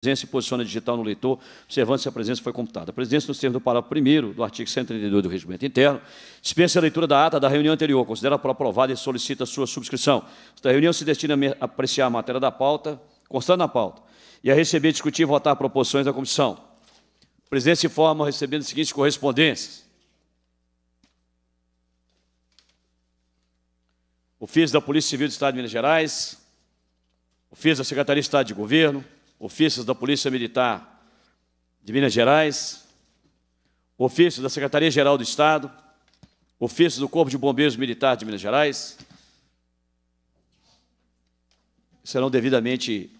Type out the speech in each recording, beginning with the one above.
presidência se posiciona digital no leitor, observando se a presença foi computada. A presidência, nos termos do parágrafo 1 do artigo 132 do Regimento Interno, dispensa a leitura da ata da reunião anterior, considera por aprovada e solicita sua subscrição. Esta reunião se destina a apreciar a matéria da pauta, constando na pauta, e a receber, discutir e votar proposições da comissão. A presidência informa recebendo as seguintes correspondências. Ofício da Polícia Civil do Estado de Minas Gerais, ofício da Secretaria de Estado de Governo, ofícios da Polícia Militar de Minas Gerais, ofício da Secretaria-Geral do Estado, ofício do Corpo de Bombeiros Militar de Minas Gerais, serão devidamente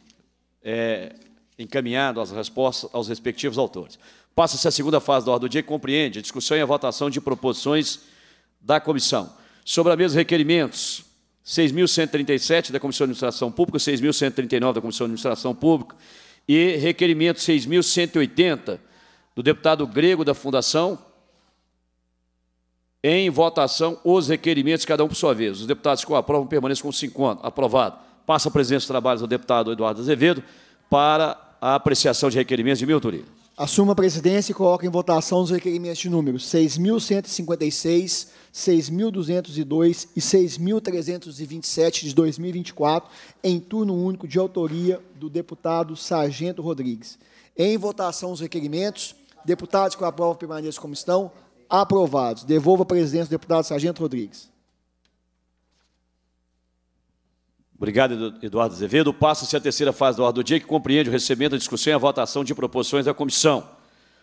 é, encaminhados as respostas aos respectivos autores. Passa-se a segunda fase da ordem do dia, que compreende a discussão e a votação de proposições da comissão. Sobre a mesa, requerimentos 6.137 da Comissão de Administração Pública, 6.139 da Comissão de Administração Pública e requerimento 6.180 do deputado grego da Fundação, em votação os requerimentos, cada um por sua vez. Os deputados que o aprovam permanecem com 50. Aprovado. Passa a presença dos trabalhos do deputado Eduardo Azevedo para a apreciação de requerimentos de minha autoria. Assuma a presidência e coloca em votação os requerimentos de número 6.156, 6.202 e 6.327 de 2024, em turno único de autoria do deputado Sargento Rodrigues. Em votação os requerimentos, deputados que aprovam permaneçam como estão, aprovados. Devolvo a presidência do deputado Sargento Rodrigues. Obrigado, Eduardo Azevedo. Passa-se a terceira fase da ordem do dia, que compreende o recebimento, a discussão e a votação de proposições da comissão.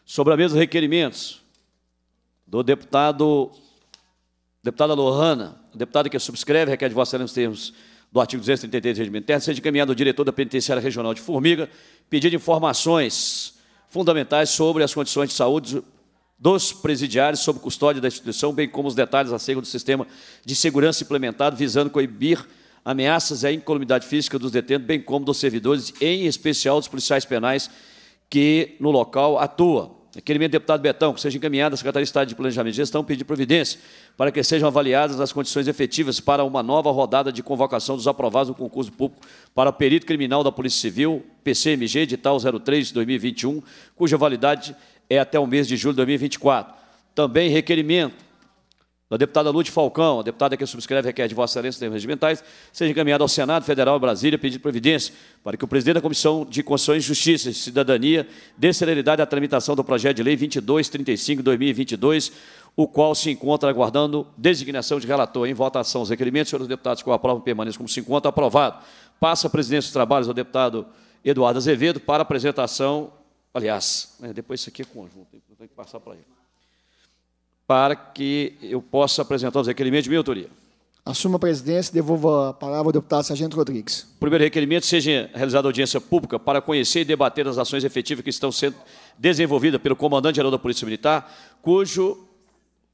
Sobre a mesa, requerimentos do deputado Deputada Lohana, deputada que subscreve, requer de Vossa Excelência os termos do artigo 233 do Regimento Interno, seja encaminhado ao diretor da Penitenciária Regional de Formiga, pedindo informações fundamentais sobre as condições de saúde dos presidiários sob custódia da instituição, bem como os detalhes acerca do sistema de segurança implementado, visando coibir ameaças à incolumidade física dos detentos, bem como dos servidores, em especial dos policiais penais que no local atuam. Requerimento do deputado Betão, que seja encaminhado à Secretaria de Estado de Planejamento e Gestão, pedir providência para que sejam avaliadas as condições efetivas para uma nova rodada de convocação dos aprovados no concurso público para perito criminal da Polícia Civil, PCMG, edital 03 de 2021, cuja validade é até o mês de julho de 2024. Também requerimento da deputada Lúcia Falcão, a deputada que subscreve requer de Vossa Excelência termos regimentais, seja encaminhada ao Senado Federal Brasília pedir providência para que o presidente da Comissão de Constituição e Justiça e Cidadania dê celeridade à tramitação do projeto de lei 2235-2022, o qual se encontra aguardando designação de relator em votação. Os requerimentos, senhores deputados que o aprovam permaneçam como se encontra aprovado. Passa a presidência dos trabalhos ao deputado Eduardo Azevedo para apresentação, aliás, né, depois isso aqui é conjunto, tem que passar para ele para que eu possa apresentar os requerimentos de minha autoria. Assuma a presidência e devolva a palavra ao deputado Sargento Rodrigues. O primeiro requerimento seja realizada audiência pública para conhecer e debater as ações efetivas que estão sendo desenvolvidas pelo comandante-geral da Polícia Militar, cujo,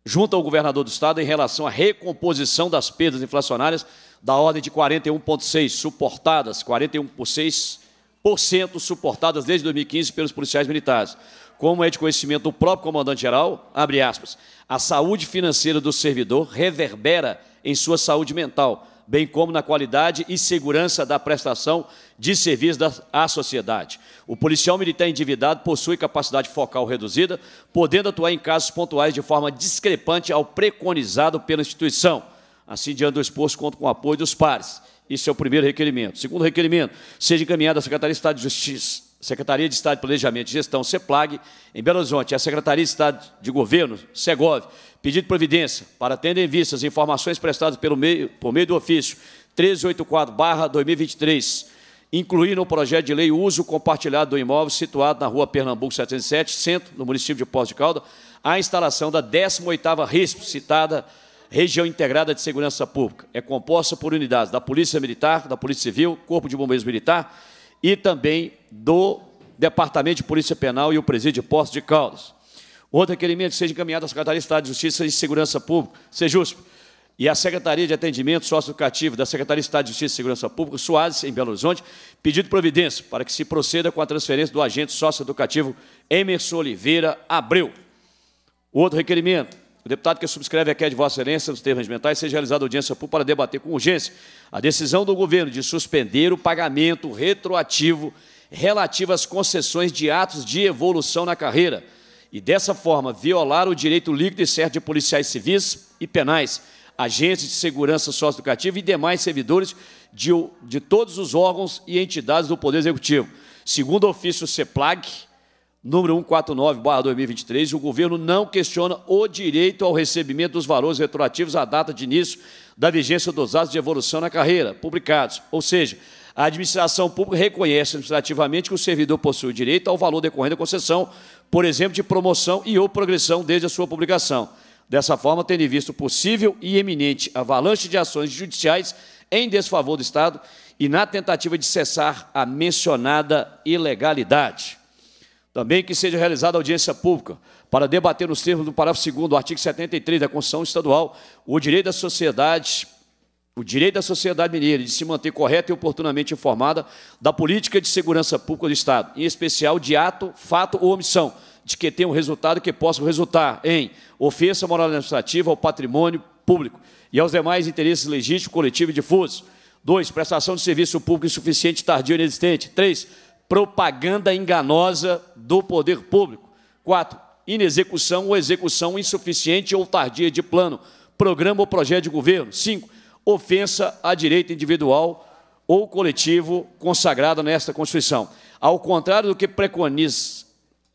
junto ao governador do Estado, em relação à recomposição das perdas inflacionárias da ordem de 41,6 suportadas, 41,6% suportadas desde 2015 pelos policiais militares como é de conhecimento do próprio comandante-geral, abre aspas, a saúde financeira do servidor reverbera em sua saúde mental, bem como na qualidade e segurança da prestação de serviços à sociedade. O policial militar endividado possui capacidade focal reduzida, podendo atuar em casos pontuais de forma discrepante ao preconizado pela instituição. Assim, diante do exposto, conta com o apoio dos pares. Isso é o primeiro requerimento. Segundo requerimento, seja encaminhado à Secretaria de Estado de Justiça Secretaria de Estado de Planejamento e Gestão, CEPLAG, em Belo Horizonte, a Secretaria de Estado de Governo, SEGOV, pedido de providência para tendo em vista as informações prestadas pelo meio, por meio do ofício 1384-2023, incluir no projeto de lei o uso compartilhado do imóvel situado na rua Pernambuco 707, centro do município de Poço de Calda, a instalação da 18ª RISP, citada Região Integrada de Segurança Pública. É composta por unidades da Polícia Militar, da Polícia Civil, Corpo de Bombeiros Militar, e também do Departamento de Polícia Penal e o Presídio de Poços de Caldas. Outro requerimento que seja encaminhado à Secretaria de Estado de Justiça e Segurança Pública, SEJUSP, e à Secretaria de Atendimento Socioeducativo da Secretaria de Estado de Justiça e Segurança Pública, SUAS, em Belo Horizonte, pedido providência para que se proceda com a transferência do agente socioeducativo Emerson Oliveira Abreu. Outro requerimento, o deputado que subscreve requer de Vossa Excelência nos termos mentais seja realizada audiência pública para debater com urgência a decisão do governo de suspender o pagamento retroativo relativa às concessões de atos de evolução na carreira, e dessa forma violar o direito líquido e certo de policiais civis e penais, agentes de segurança socioeducativa e demais servidores de, de todos os órgãos e entidades do Poder Executivo. Segundo o ofício CEPLAG, número 149-2023, o governo não questiona o direito ao recebimento dos valores retroativos à data de início da vigência dos atos de evolução na carreira, publicados. Ou seja, a administração pública reconhece administrativamente que o servidor possui o direito ao valor decorrente da concessão, por exemplo, de promoção e ou progressão desde a sua publicação. Dessa forma, tendo visto possível e eminente avalanche de ações judiciais em desfavor do Estado e na tentativa de cessar a mencionada ilegalidade. Também que seja realizada audiência pública para debater nos termos do parágrafo 2 do artigo 73 da Constituição Estadual o direito da sociedade o direito da sociedade mineira de se manter correta e oportunamente informada da política de segurança pública do Estado, em especial de ato, fato ou omissão, de que tenha um resultado que possa resultar em ofensa moral administrativa ao patrimônio público e aos demais interesses legítimos, coletivos e difusos. Dois, prestação de serviço público insuficiente, tardio e inexistente. Três, propaganda enganosa do poder público. Quatro, inexecução ou execução insuficiente ou tardia de plano, programa ou projeto de governo. Cinco, ofensa a direito individual ou coletivo consagrado nesta Constituição. Ao contrário do que preconiza,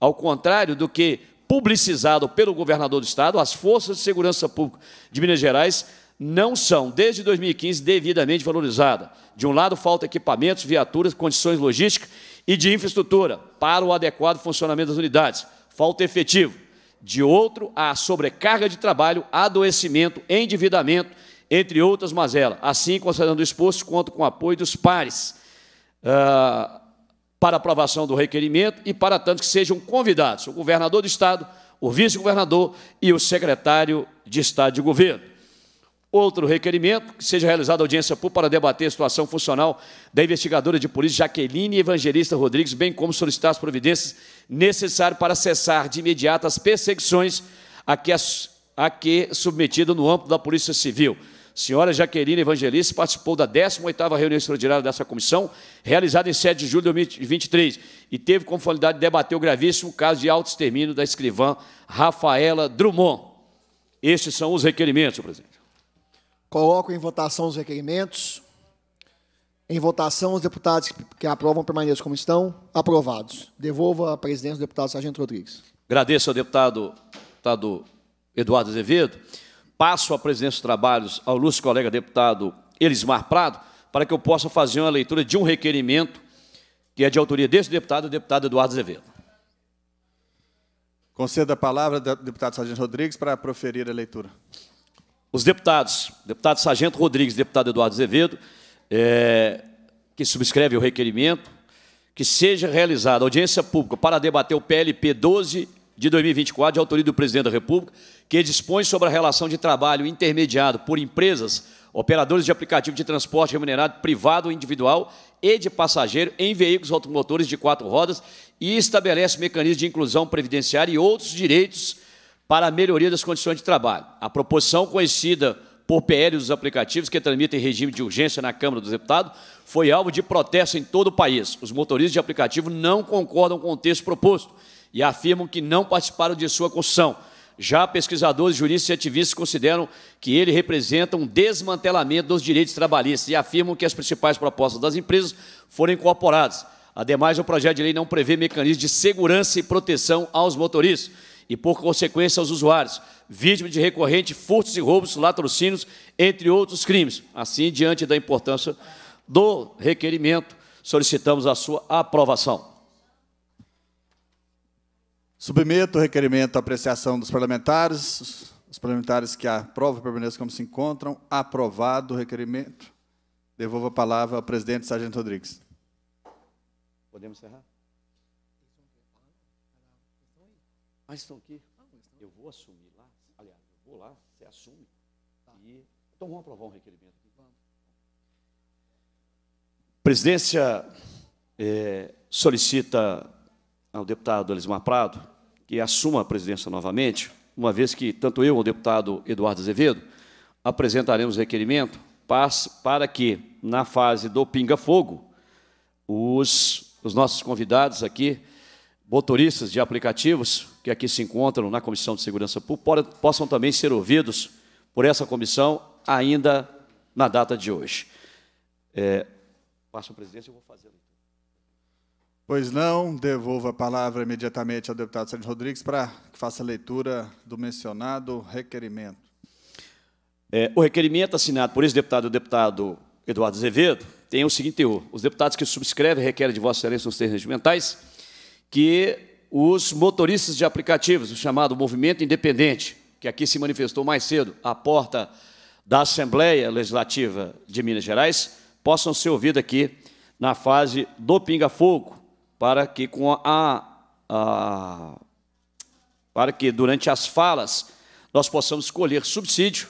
ao contrário do que publicizado pelo governador do Estado, as forças de segurança pública de Minas Gerais não são, desde 2015, devidamente valorizadas. De um lado, falta equipamentos, viaturas, condições logísticas e de infraestrutura para o adequado funcionamento das unidades. Falta efetivo. De outro, a sobrecarga de trabalho, adoecimento, endividamento entre outras mazelas. Assim, considerando o exposto, conto com o apoio dos pares uh, para aprovação do requerimento e para tanto que sejam convidados o governador do Estado, o vice-governador e o secretário de Estado de Governo. Outro requerimento, que seja realizada audiência pública para debater a situação funcional da investigadora de polícia Jaqueline Evangelista Rodrigues, bem como solicitar as providências necessárias para cessar de imediato as perseguições a que, a que submetida no âmbito da Polícia Civil senhora Jaqueline Evangelista participou da 18ª reunião extraordinária dessa comissão, realizada em 7 de julho de 2023, e teve como finalidade debater o gravíssimo caso de auto-extermínio da escrivã Rafaela Drummond. Estes são os requerimentos, presidente. Coloco em votação os requerimentos. Em votação, os deputados que aprovam permaneçam como estão. Aprovados. Devolvo a presidência do deputado Sargento Rodrigues. Agradeço ao deputado, deputado Eduardo Azevedo. Passo a presidência dos trabalhos ao ilustre colega deputado Elismar Prado, para que eu possa fazer uma leitura de um requerimento que é de autoria desse deputado, o deputado Eduardo Azevedo. Conceda a palavra ao deputado Sargento Rodrigues para proferir a leitura. Os deputados, deputado Sargento Rodrigues, deputado Eduardo Azevedo, é, que subscreve o requerimento, que seja realizada audiência pública para debater o PLP 12 de 2024, de autoria do Presidente da República, que dispõe sobre a relação de trabalho intermediado por empresas, operadores de aplicativo de transporte remunerado privado ou individual e de passageiro em veículos automotores de quatro rodas e estabelece mecanismos de inclusão previdenciária e outros direitos para a melhoria das condições de trabalho. A proposição conhecida por PL dos aplicativos que tramitam em regime de urgência na Câmara dos Deputados foi alvo de protesto em todo o país. Os motoristas de aplicativo não concordam com o texto proposto e afirmam que não participaram de sua construção. Já pesquisadores, juristas e ativistas consideram que ele representa um desmantelamento dos direitos trabalhistas e afirmam que as principais propostas das empresas foram incorporadas. Ademais, o projeto de lei não prevê mecanismos de segurança e proteção aos motoristas e, por consequência, aos usuários, vítimas de recorrente furtos e roubos, latrocínios, entre outros crimes. Assim, diante da importância do requerimento, solicitamos a sua aprovação. Submeto o requerimento à apreciação dos parlamentares. Os parlamentares que aprovam permaneçam como se encontram. Aprovado o requerimento. Devolvo a palavra ao presidente Sargento Rodrigues. Podemos encerrar? Mas estão aqui. Eu vou assumir lá. Aliás, eu vou lá, você assume. E... Então vamos aprovar um requerimento aqui. Presidência é, solicita ao deputado Elismar Prado que assuma a presidência novamente, uma vez que tanto eu, o deputado Eduardo Azevedo, apresentaremos requerimento para que, na fase do pinga-fogo, os os nossos convidados aqui, motoristas de aplicativos que aqui se encontram na Comissão de Segurança Pública, possam também ser ouvidos por essa comissão ainda na data de hoje. É, passo a presidência, eu vou fazer. Pois não, devolvo a palavra imediatamente ao deputado Sérgio Rodrigues para que faça a leitura do mencionado requerimento. É, o requerimento assinado por esse deputado o deputado Eduardo Azevedo tem o seguinte teor. Os deputados que subscrevem requerem de Vossa Excelência nos termos regimentais que os motoristas de aplicativos, o chamado Movimento Independente, que aqui se manifestou mais cedo à porta da Assembleia Legislativa de Minas Gerais, possam ser ouvidos aqui na fase do pinga-fogo, para que com a, a para que durante as falas nós possamos escolher subsídio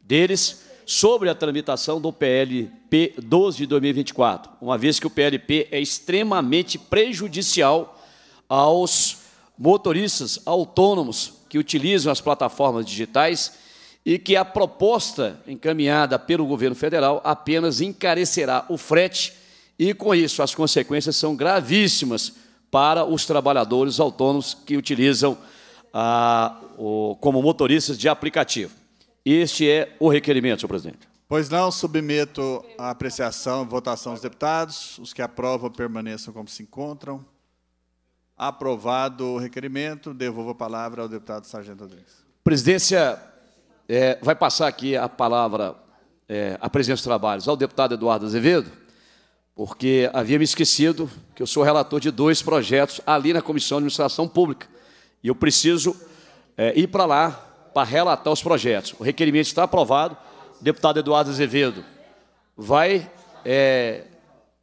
deles sobre a tramitação do PLP 12 de 2024, uma vez que o PLP é extremamente prejudicial aos motoristas autônomos que utilizam as plataformas digitais e que a proposta encaminhada pelo governo federal apenas encarecerá o frete e, com isso, as consequências são gravíssimas para os trabalhadores autônomos que utilizam ah, o, como motoristas de aplicativo. Este é o requerimento, senhor presidente. Pois não, submeto a apreciação e votação dos deputados. Os que aprovam permaneçam como se encontram. Aprovado o requerimento, devolvo a palavra ao deputado Sargento Rodrigues. Presidência é, vai passar aqui a palavra, é, a presidência dos trabalhos, ao deputado Eduardo Azevedo, porque havia me esquecido que eu sou relator de dois projetos ali na Comissão de Administração Pública. E eu preciso é, ir para lá para relatar os projetos. O requerimento está aprovado. Deputado Eduardo Azevedo vai, é,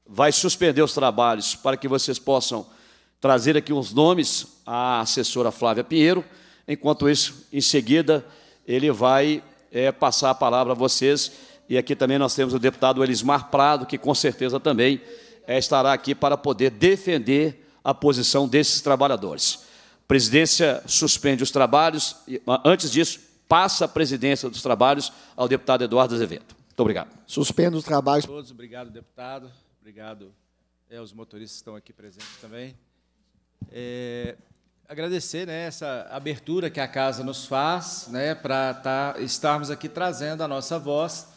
vai suspender os trabalhos para que vocês possam trazer aqui uns nomes à assessora Flávia Pinheiro. Enquanto isso, em seguida, ele vai é, passar a palavra a vocês e aqui também nós temos o deputado Elismar Prado, que com certeza também é, estará aqui para poder defender a posição desses trabalhadores. A presidência suspende os trabalhos, e, antes disso, passa a presidência dos trabalhos ao deputado Eduardo Azevedo. Muito obrigado. Suspendo os trabalhos. Todos, obrigado, deputado. Obrigado é, os motoristas que estão aqui presentes também. É, agradecer né, essa abertura que a casa nos faz né, para tá, estarmos aqui trazendo a nossa voz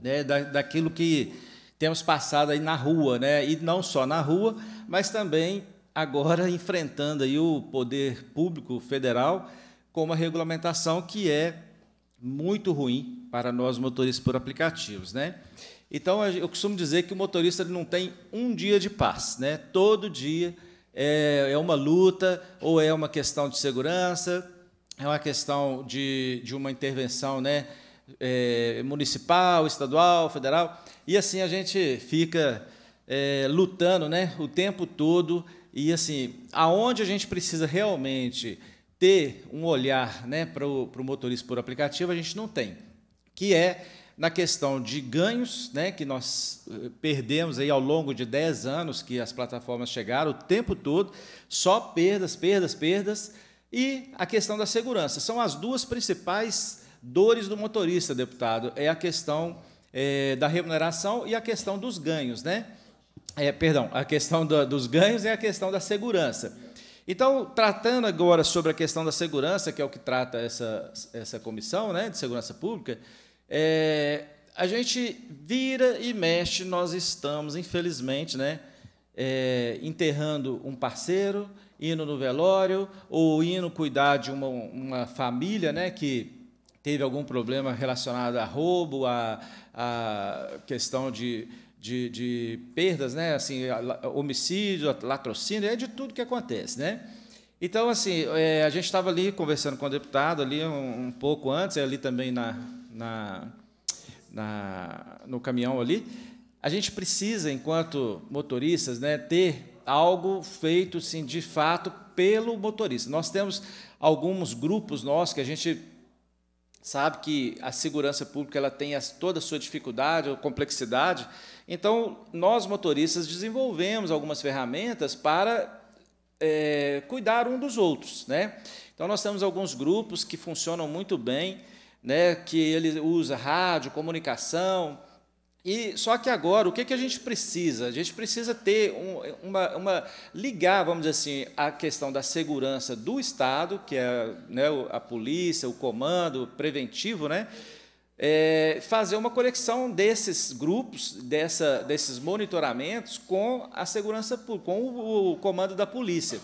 né, da, daquilo que temos passado aí na rua, né, e não só na rua, mas também agora enfrentando aí o poder público federal com uma regulamentação que é muito ruim para nós motoristas por aplicativos, né? Então eu costumo dizer que o motorista não tem um dia de paz, né? Todo dia é, é uma luta ou é uma questão de segurança, é uma questão de, de uma intervenção, né? é, municipal, estadual, federal, e assim a gente fica é, lutando né, o tempo todo, e assim, aonde a gente precisa realmente ter um olhar né, para o motorista por aplicativo, a gente não tem, que é na questão de ganhos, né, que nós eh, perdemos aí ao longo de 10 anos que as plataformas chegaram, o tempo todo, só perdas, perdas, perdas, e a questão da segurança. São as duas principais dores do motorista, deputado, é a questão é, da remuneração e a questão dos ganhos, né? É, perdão, a questão do, dos ganhos e a questão da segurança. Então, tratando agora sobre a questão da segurança, que é o que trata essa, essa comissão né, de segurança pública, é, a gente vira e mexe, nós estamos, infelizmente, né, é, enterrando um parceiro, indo no velório, ou indo cuidar de uma, uma família né, que teve algum problema relacionado a roubo, a, a questão de, de, de, perdas, né? assim, homicídio, latrocínio, é de tudo que acontece. Né? Então, assim, é, a gente estava ali conversando com o deputado ali um, um pouco antes, ali também na, na, na, no caminhão ali. A gente precisa, enquanto motoristas, né, ter algo feito, sim, de fato, pelo motorista. Nós temos alguns grupos nossos que a gente sabe que a segurança pública ela tem toda a sua dificuldade ou complexidade. Então, nós motoristas desenvolvemos algumas ferramentas para é, cuidar um dos outros. Né? Então, nós temos alguns grupos que funcionam muito bem, né, que ele usa rádio, comunicação, E só que agora, o que, que a gente precisa? A gente precisa ter um, uma, uma, ligar, vamos dizer assim, a questão da segurança do Estado, que é né, a polícia, o comando preventivo, né? É, fazer uma conexão desses grupos, dessa, desses monitoramentos com a segurança, com o, o comando da polícia.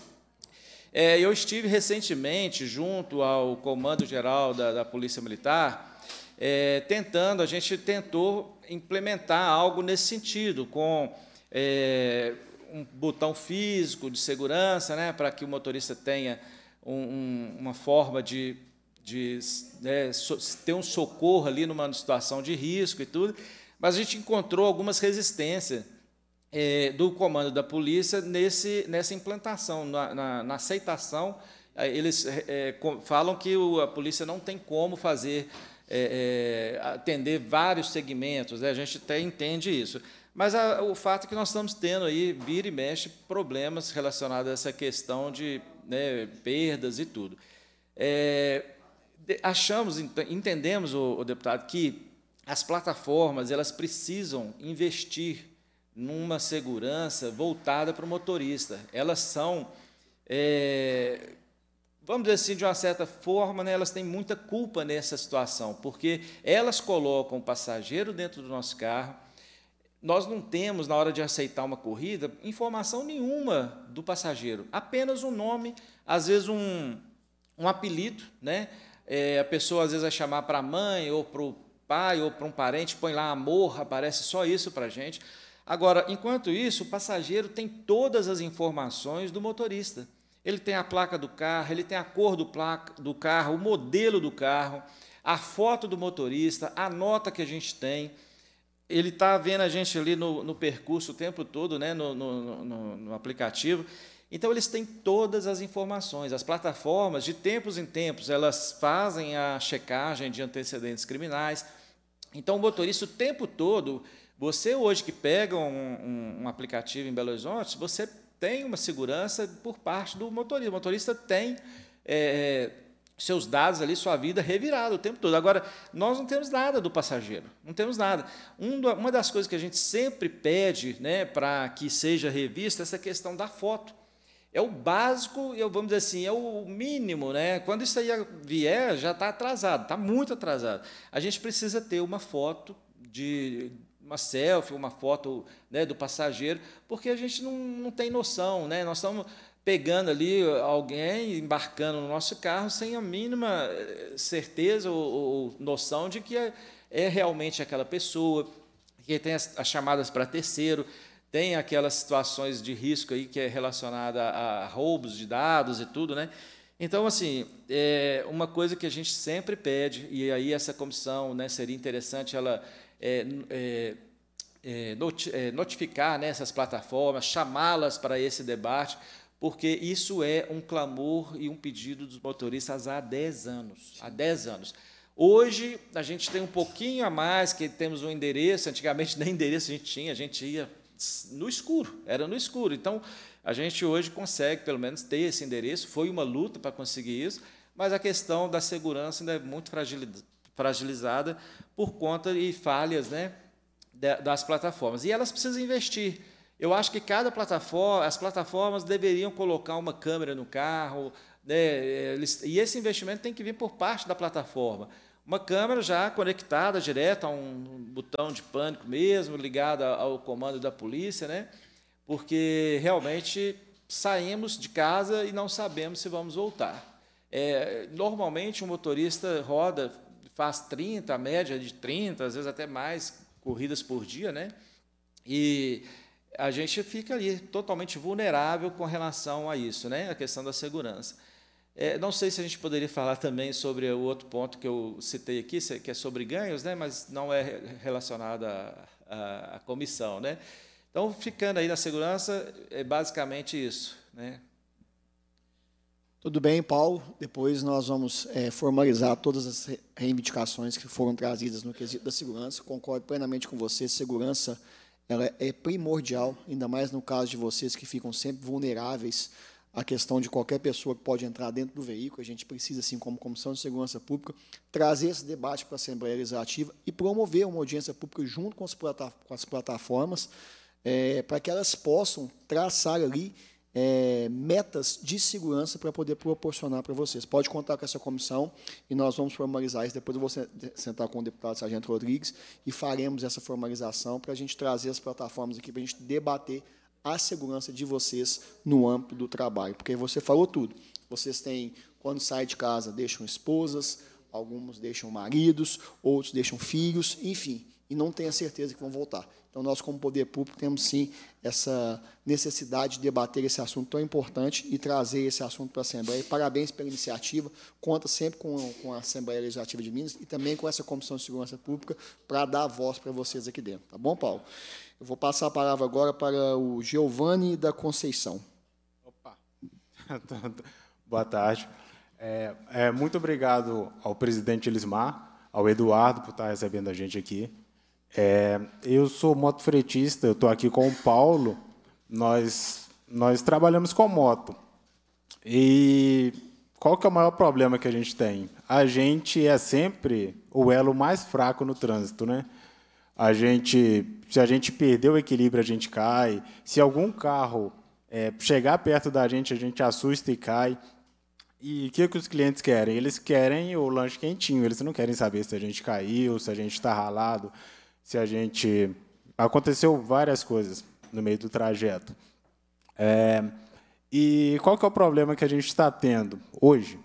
É, eu estive recentemente junto ao Comando Geral da, da Polícia Militar, é, tentando, a gente tentou implementar algo nesse sentido, com é, um botão físico de segurança, né, para que o motorista tenha um, um, uma forma de, de né, so, ter um socorro ali numa situação de risco e tudo, mas a gente encontrou algumas resistências é, do comando da polícia nesse, nessa implantação, na, na, na aceitação. Eles é, falam que a polícia não tem como fazer é, é, atender vários segmentos, né? a gente até entende isso. Mas a, o fato é que nós estamos tendo aí, vira e mexe, problemas relacionados a essa questão de né, perdas e tudo. É, achamos, entendemos, o, o, deputado, que as plataformas elas precisam investir numa segurança voltada para o motorista. Elas são é, vamos dizer assim, de uma certa forma, né, elas têm muita culpa nessa situação, porque elas colocam o passageiro dentro do nosso carro. Nós não temos, na hora de aceitar uma corrida, informação nenhuma do passageiro, apenas um nome, às vezes um, um apelido, né? É, a pessoa às vezes vai chamar para a mãe ou para o pai ou para um parente, põe lá amor, aparece só isso para a gente. Agora, enquanto isso, o passageiro tem todas as informações do motorista. Ele tem a placa do carro, ele tem a cor do, placa, do carro, o modelo do carro, a foto do motorista, a nota que a gente tem. Ele está vendo a gente ali no, no, percurso o tempo todo, né, no, no, no, no aplicativo. Então, eles têm todas as informações. As plataformas, de tempos em tempos, elas fazem a checagem de antecedentes criminais. Então, o motorista, o tempo todo, você hoje que pega um, um, um aplicativo em Belo Horizonte, você tem uma segurança por parte do motorista. O motorista tem é, seus dados ali, sua vida revirada o tempo todo. Agora, nós não temos nada do passageiro, não temos nada. uma das coisas que a gente sempre pede né, para que seja revista é essa questão da foto. É o básico, eu vamos dizer assim, é o mínimo, né? Quando isso aí vier, já está atrasado, está muito atrasado. A gente precisa ter uma foto de, uma selfie, uma foto né, do passageiro, porque a gente não, não tem noção, né? Nós estamos pegando ali alguém, embarcando no nosso carro, sem a mínima eh, certeza ou, ou noção de que é, é, realmente aquela pessoa, que tem as, as chamadas para terceiro, tem aquelas situações de risco aí que é relacionada a, a roubos de dados e tudo, né? Então, assim, é uma coisa que a gente sempre pede, e aí essa comissão né, seria interessante ela é, é, é, é, notificar né, essas plataformas, chamá-las para esse debate, porque isso é um clamor e um pedido dos motoristas há 10 anos. Há 10 anos. Hoje, a gente tem um pouquinho a mais, que temos um endereço, antigamente nem endereço a gente tinha, a gente ia no escuro, era no escuro. Então, a gente hoje consegue, pelo menos, ter esse endereço. Foi uma luta para conseguir isso, mas a questão da segurança ainda é muito fragilizada por conta de falhas né, das plataformas. E elas precisam investir. Eu acho que cada plataforma, as plataformas deveriam colocar uma câmera no carro, né, eles, e esse investimento tem que vir por parte da plataforma. Uma câmera já conectada direto a um botão de pânico mesmo, ligada ao comando da polícia, né? porque realmente saímos de casa e não sabemos se vamos voltar. É, normalmente, o um motorista roda faz 30, a média de 30, às vezes até mais corridas por dia, né? E a gente fica ali totalmente vulnerável com relação a isso, né? A questão da segurança. É, não sei se a gente poderia falar também sobre o outro ponto que eu citei aqui, que é sobre ganhos, né? Mas não é relacionado à, à comissão, né? Então, ficando aí na segurança, é basicamente isso, né? Tudo bem, Paulo. Depois nós vamos é, formalizar todas as reivindicações que foram trazidas no quesito da segurança. Concordo plenamente com você. Segurança ela é primordial, ainda mais no caso de vocês que ficam sempre vulneráveis a questão de qualquer pessoa que pode entrar dentro do veículo. A gente precisa, assim como Comissão de Segurança Pública, trazer esse debate para a Assembleia Legislativa e promover uma audiência pública junto com as, com as plataformas, é, para que elas possam traçar ali é, metas de segurança para poder proporcionar para vocês. Pode contar com essa comissão e nós vamos formalizar isso. Depois eu vou sentar com o deputado Sargento Rodrigues e faremos essa formalização para a gente trazer as plataformas aqui para a gente debater a segurança de vocês no âmbito do trabalho. Porque você falou tudo. Vocês têm, quando saem de casa, deixam esposas, alguns deixam maridos, outros deixam filhos, enfim, e não têm a certeza que vão voltar. Então, nós, como poder público, temos sim essa necessidade de debater esse assunto tão importante e trazer esse assunto para a Assembleia. Parabéns pela iniciativa, conta sempre com, com a Assembleia Legislativa de Minas e também com essa Comissão de Segurança Pública para dar voz para vocês aqui dentro. Tá bom, Paulo? Eu vou passar a palavra agora para o Giovanni da Conceição. Opa! Boa tarde. É, é, muito obrigado ao presidente Elismar, ao Eduardo por estar recebendo a gente aqui. É, eu sou motofretista, eu estou aqui com o Paulo. Nós, nós trabalhamos com moto. E qual que é o maior problema que a gente tem? A gente é sempre o elo mais fraco no trânsito, né? A gente, se a gente perder o equilíbrio, a gente cai. Se algum carro é, chegar perto da gente, a gente assusta e cai. E o que, que os clientes querem? Eles querem o lanche quentinho, eles não querem saber se a gente caiu, se a gente está ralado se a gente. Aconteceu várias coisas no meio do trajeto. É, e qual que é o problema que a gente está tendo hoje?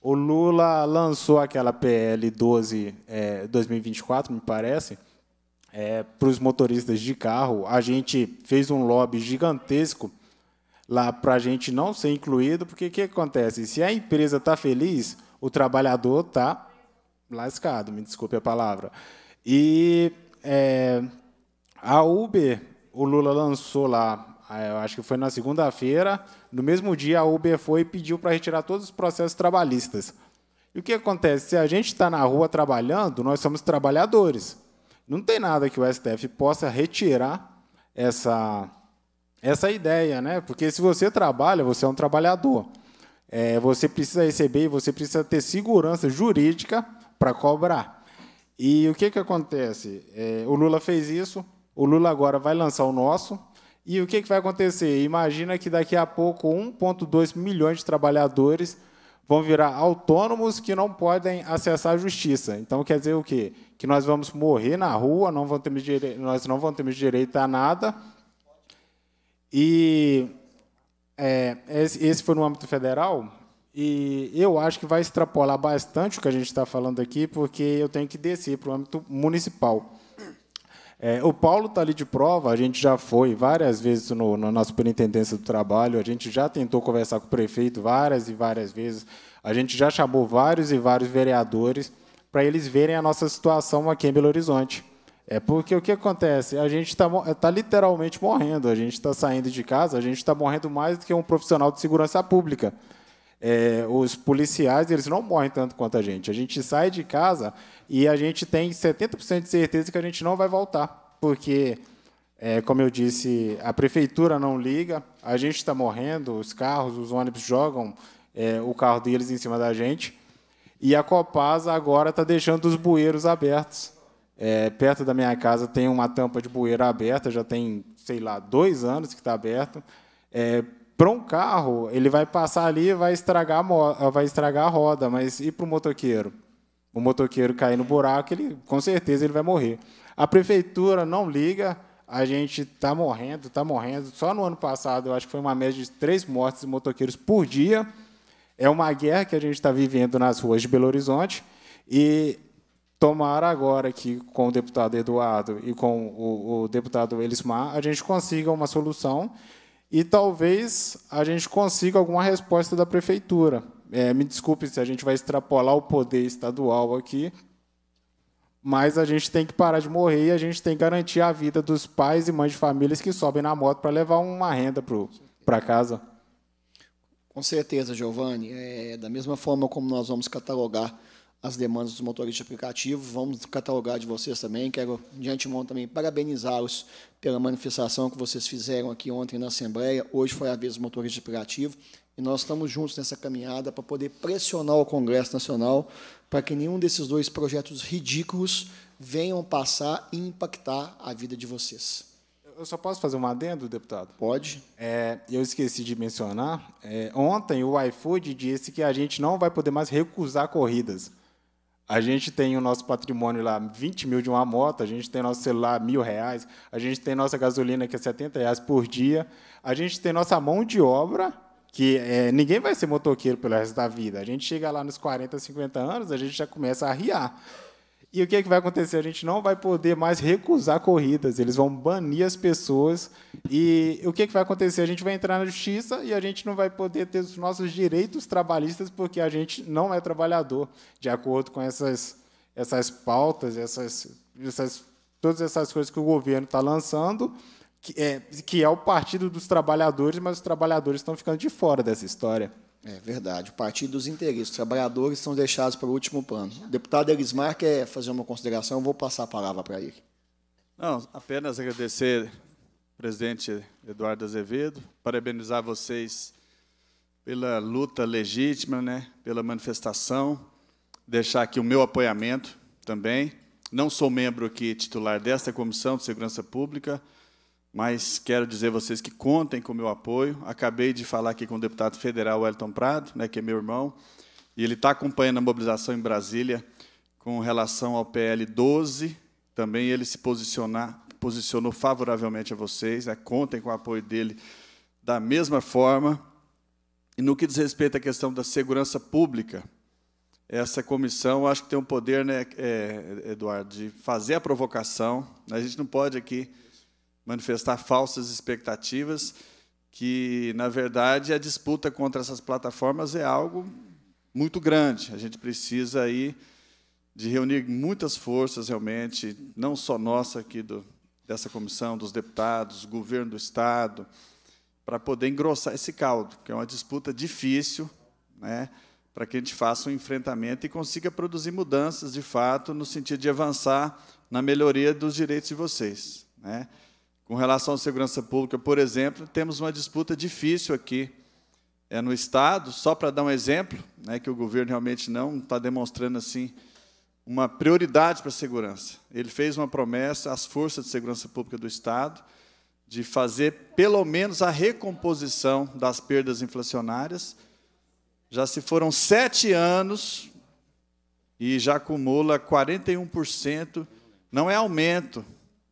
O Lula lançou aquela PL 12 é, 2024, me parece, é, para os motoristas de carro. A gente fez um lobby gigantesco lá para a gente não ser incluído, porque o que acontece? Se a empresa está feliz, o trabalhador está lascado, me desculpe a palavra. E é, a Uber, o Lula lançou lá, é, eu acho que foi na segunda-feira, no mesmo dia a Uber foi e pediu para retirar todos os processos trabalhistas. E o que acontece? Se a gente está na rua trabalhando, nós somos trabalhadores. Não tem nada que o STF possa retirar essa, essa ideia, né? Porque se você trabalha, você é um trabalhador. É, você precisa receber e você precisa ter segurança jurídica para cobrar. E o que, que acontece? É, o Lula fez isso, o Lula agora vai lançar o nosso, e o que, que vai acontecer? Imagina que daqui a pouco 1,2 milhões de trabalhadores vão virar autônomos que não podem acessar a justiça. Então, quer dizer o quê? Que nós vamos morrer na rua, não direito, nós não vamos ter direito a nada. E é, esse foi no âmbito federal. E eu acho que vai extrapolar bastante o que a gente está falando aqui, porque eu tenho que descer para o âmbito municipal. É, o Paulo está ali de prova, a gente já foi várias vezes no, na nossa superintendência do trabalho, a gente já tentou conversar com o prefeito várias e várias vezes, a gente já chamou vários e vários vereadores para eles verem a nossa situação aqui em Belo Horizonte. É porque o que acontece? A gente está tá literalmente morrendo, a gente está saindo de casa, a gente está morrendo mais do que um profissional de segurança pública é, os policiais eles não morrem tanto quanto a gente. A gente sai de casa e a gente tem 70% de certeza que a gente não vai voltar, porque, é, como eu disse, a prefeitura não liga, a gente está morrendo, os carros, os ônibus jogam é, o carro deles em cima da gente, e a Copasa agora está deixando os bueiros abertos. É, perto da minha casa tem uma tampa de bueiro aberta, já tem, sei lá, dois anos que está aberto. É, para um carro, ele vai passar ali e vai estragar, vai estragar a roda, mas e para o motoqueiro? O motoqueiro cair no buraco, ele, com certeza ele vai morrer. A prefeitura não liga, a gente está morrendo, está morrendo. Só no ano passado, eu acho que foi uma média de três mortes de motoqueiros por dia. É uma guerra que a gente está vivendo nas ruas de Belo Horizonte. E tomara agora que, com o deputado Eduardo e com o, o deputado Elismar, a gente consiga uma solução e talvez a gente consiga alguma resposta da prefeitura. É, me desculpe se a gente vai extrapolar o poder estadual aqui, mas a gente tem que parar de morrer e a gente tem que garantir a vida dos pais e mães de famílias que sobem na moto para levar uma renda para casa. Com certeza, Giovanni. É, da mesma forma como nós vamos catalogar as demandas dos motoristas de aplicativo. Vamos catalogar de vocês também. Quero, de antemão, também parabenizá-los pela manifestação que vocês fizeram aqui ontem na Assembleia. Hoje foi a vez dos motoristas de aplicativo. E nós estamos juntos nessa caminhada para poder pressionar o Congresso Nacional para que nenhum desses dois projetos ridículos venham passar e impactar a vida de vocês. Eu só posso fazer um adendo, deputado? Pode. É, eu esqueci de mencionar. É, ontem o iFood disse que a gente não vai poder mais recusar corridas. A gente tem o nosso patrimônio lá, 20 mil de uma moto, a gente tem nosso celular, mil reais, a gente tem nossa gasolina, que é 70 reais por dia, a gente tem nossa mão de obra, que é, ninguém vai ser motoqueiro pelo resto da vida. A gente chega lá nos 40, 50 anos, a gente já começa a riar. E o que, é que vai acontecer? A gente não vai poder mais recusar corridas, eles vão banir as pessoas. E o que, é que vai acontecer? A gente vai entrar na justiça e a gente não vai poder ter os nossos direitos trabalhistas porque a gente não é trabalhador, de acordo com essas, essas pautas, essas, essas, todas essas coisas que o governo está lançando, que é, que é o Partido dos Trabalhadores, mas os trabalhadores estão ficando de fora dessa história. É verdade. O partido dos interesses. Os trabalhadores são deixados para o último plano. O deputado Elismar quer fazer uma consideração, vou passar a palavra para ele. Não, apenas agradecer presidente Eduardo Azevedo, parabenizar vocês pela luta legítima, né, pela manifestação, deixar aqui o meu apoiamento também. Não sou membro aqui titular desta Comissão de Segurança Pública, mas quero dizer a vocês que contem com o meu apoio. Acabei de falar aqui com o deputado federal Wellington Prado, né, que é meu irmão, e ele está acompanhando a mobilização em Brasília com relação ao PL 12. Também ele se posicionar, posicionou favoravelmente a vocês. Né, contem com o apoio dele da mesma forma. E no que diz respeito à questão da segurança pública, essa comissão acho que tem um poder, né, é, Eduardo, de fazer a provocação. A gente não pode aqui manifestar falsas expectativas, que, na verdade, a disputa contra essas plataformas é algo muito grande. A gente precisa aí de reunir muitas forças, realmente, não só nossa aqui do, dessa comissão, dos deputados, governo do Estado, para poder engrossar esse caldo, que é uma disputa difícil, né, para que a gente faça um enfrentamento e consiga produzir mudanças, de fato, no sentido de avançar na melhoria dos direitos de vocês. Né. Com relação à segurança pública, por exemplo, temos uma disputa difícil aqui é, no Estado, só para dar um exemplo, né, que o governo realmente não está demonstrando assim uma prioridade para a segurança. Ele fez uma promessa às forças de segurança pública do Estado de fazer pelo menos a recomposição das perdas inflacionárias. Já se foram sete anos e já acumula 41%, não é aumento,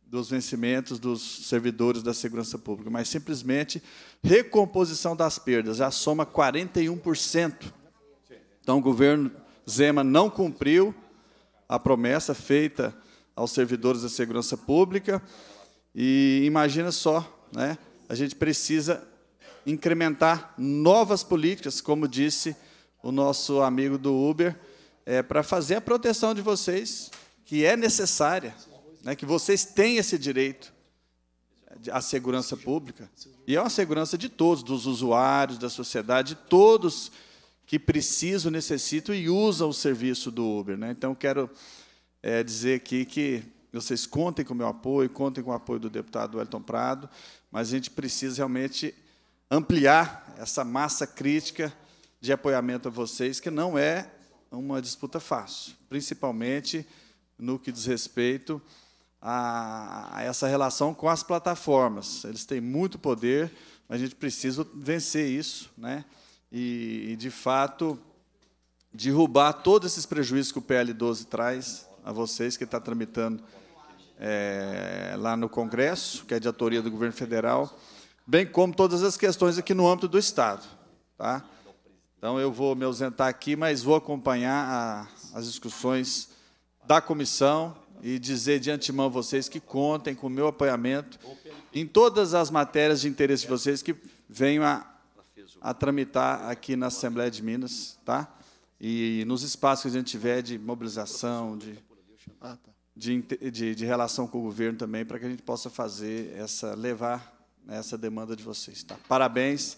dos vencimentos dos servidores da segurança pública, mas simplesmente recomposição das perdas, já soma 41%. Então, o governo Zema não cumpriu a promessa feita aos servidores da segurança pública, e imagina só, né, a gente precisa incrementar novas políticas, como disse o nosso amigo do Uber, é, para fazer a proteção de vocês, que é necessária né, que vocês têm esse direito à segurança pública. E é uma segurança de todos, dos usuários, da sociedade, de todos que precisam, necessitam e usam o serviço do Uber. Né? Então, quero é, dizer aqui que vocês contem com o meu apoio, contem com o apoio do deputado Wellington Prado, mas a gente precisa realmente ampliar essa massa crítica de apoiamento a vocês, que não é uma disputa fácil, principalmente no que diz respeito a, a essa relação com as plataformas. Eles têm muito poder, a gente precisa vencer isso, né? E, e, de fato derrubar todos esses prejuízos que o PL 12 traz a vocês que está tramitando é, lá no Congresso, que é de autoria do governo federal, bem como todas as questões aqui no âmbito do Estado. Tá? Então, eu vou me ausentar aqui, mas vou acompanhar a, as discussões da comissão e dizer de antemão a vocês que contem com o meu apoiamento em todas as matérias de interesse de vocês que venham a, a tramitar aqui na Assembleia de Minas, tá? E nos espaços que a gente tiver de mobilização, de, de, de, de relação com o governo também, para que a gente possa fazer essa, levar essa demanda de vocês, tá? Parabéns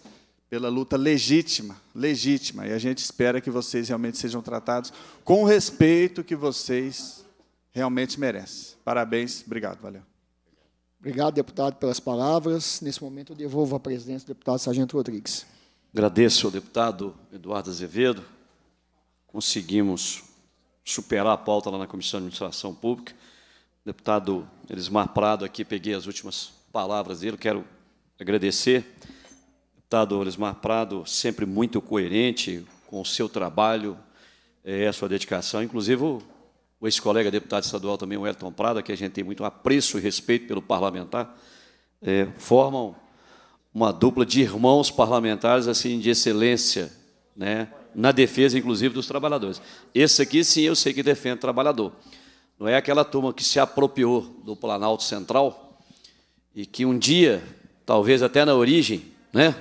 pela luta legítima, legítima, e a gente espera que vocês realmente sejam tratados com o respeito que vocês realmente merecem. Parabéns, obrigado, valeu. Obrigado, deputado, pelas palavras. Nesse momento, eu devolvo a presidência do deputado Sargento Rodrigues. Agradeço ao deputado Eduardo Azevedo. Conseguimos superar a pauta lá na Comissão de Administração Pública. Deputado Elismar Prado, aqui peguei as últimas palavras dele, quero agradecer. Deputado Elismar Prado, sempre muito coerente com o seu trabalho, é, a sua dedicação. Inclusive, o, ex-colega deputado estadual também, o Elton Prado, que a gente tem muito apreço e respeito pelo parlamentar, é, formam uma dupla de irmãos parlamentares assim de excelência, né, na defesa, inclusive, dos trabalhadores. Esse aqui, sim, eu sei que defende o trabalhador. Não é aquela turma que se apropriou do Planalto Central e que um dia, talvez até na origem, né,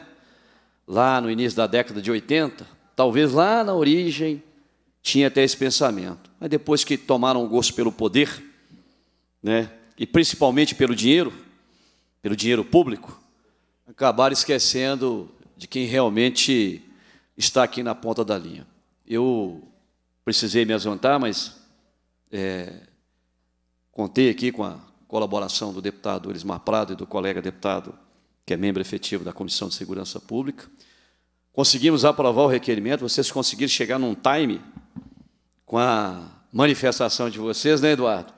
lá no início da década de 80, talvez lá na origem tinha até esse pensamento. Mas depois que tomaram gosto pelo poder, né, e principalmente pelo dinheiro, pelo dinheiro público, acabaram esquecendo de quem realmente está aqui na ponta da linha. Eu precisei me ausentar, mas é, contei aqui com a colaboração do deputado Elismar Prado e do colega deputado, que é membro efetivo da Comissão de Segurança Pública. Conseguimos aprovar o requerimento, vocês conseguiram chegar num time com a manifestação de vocês, né, Eduardo?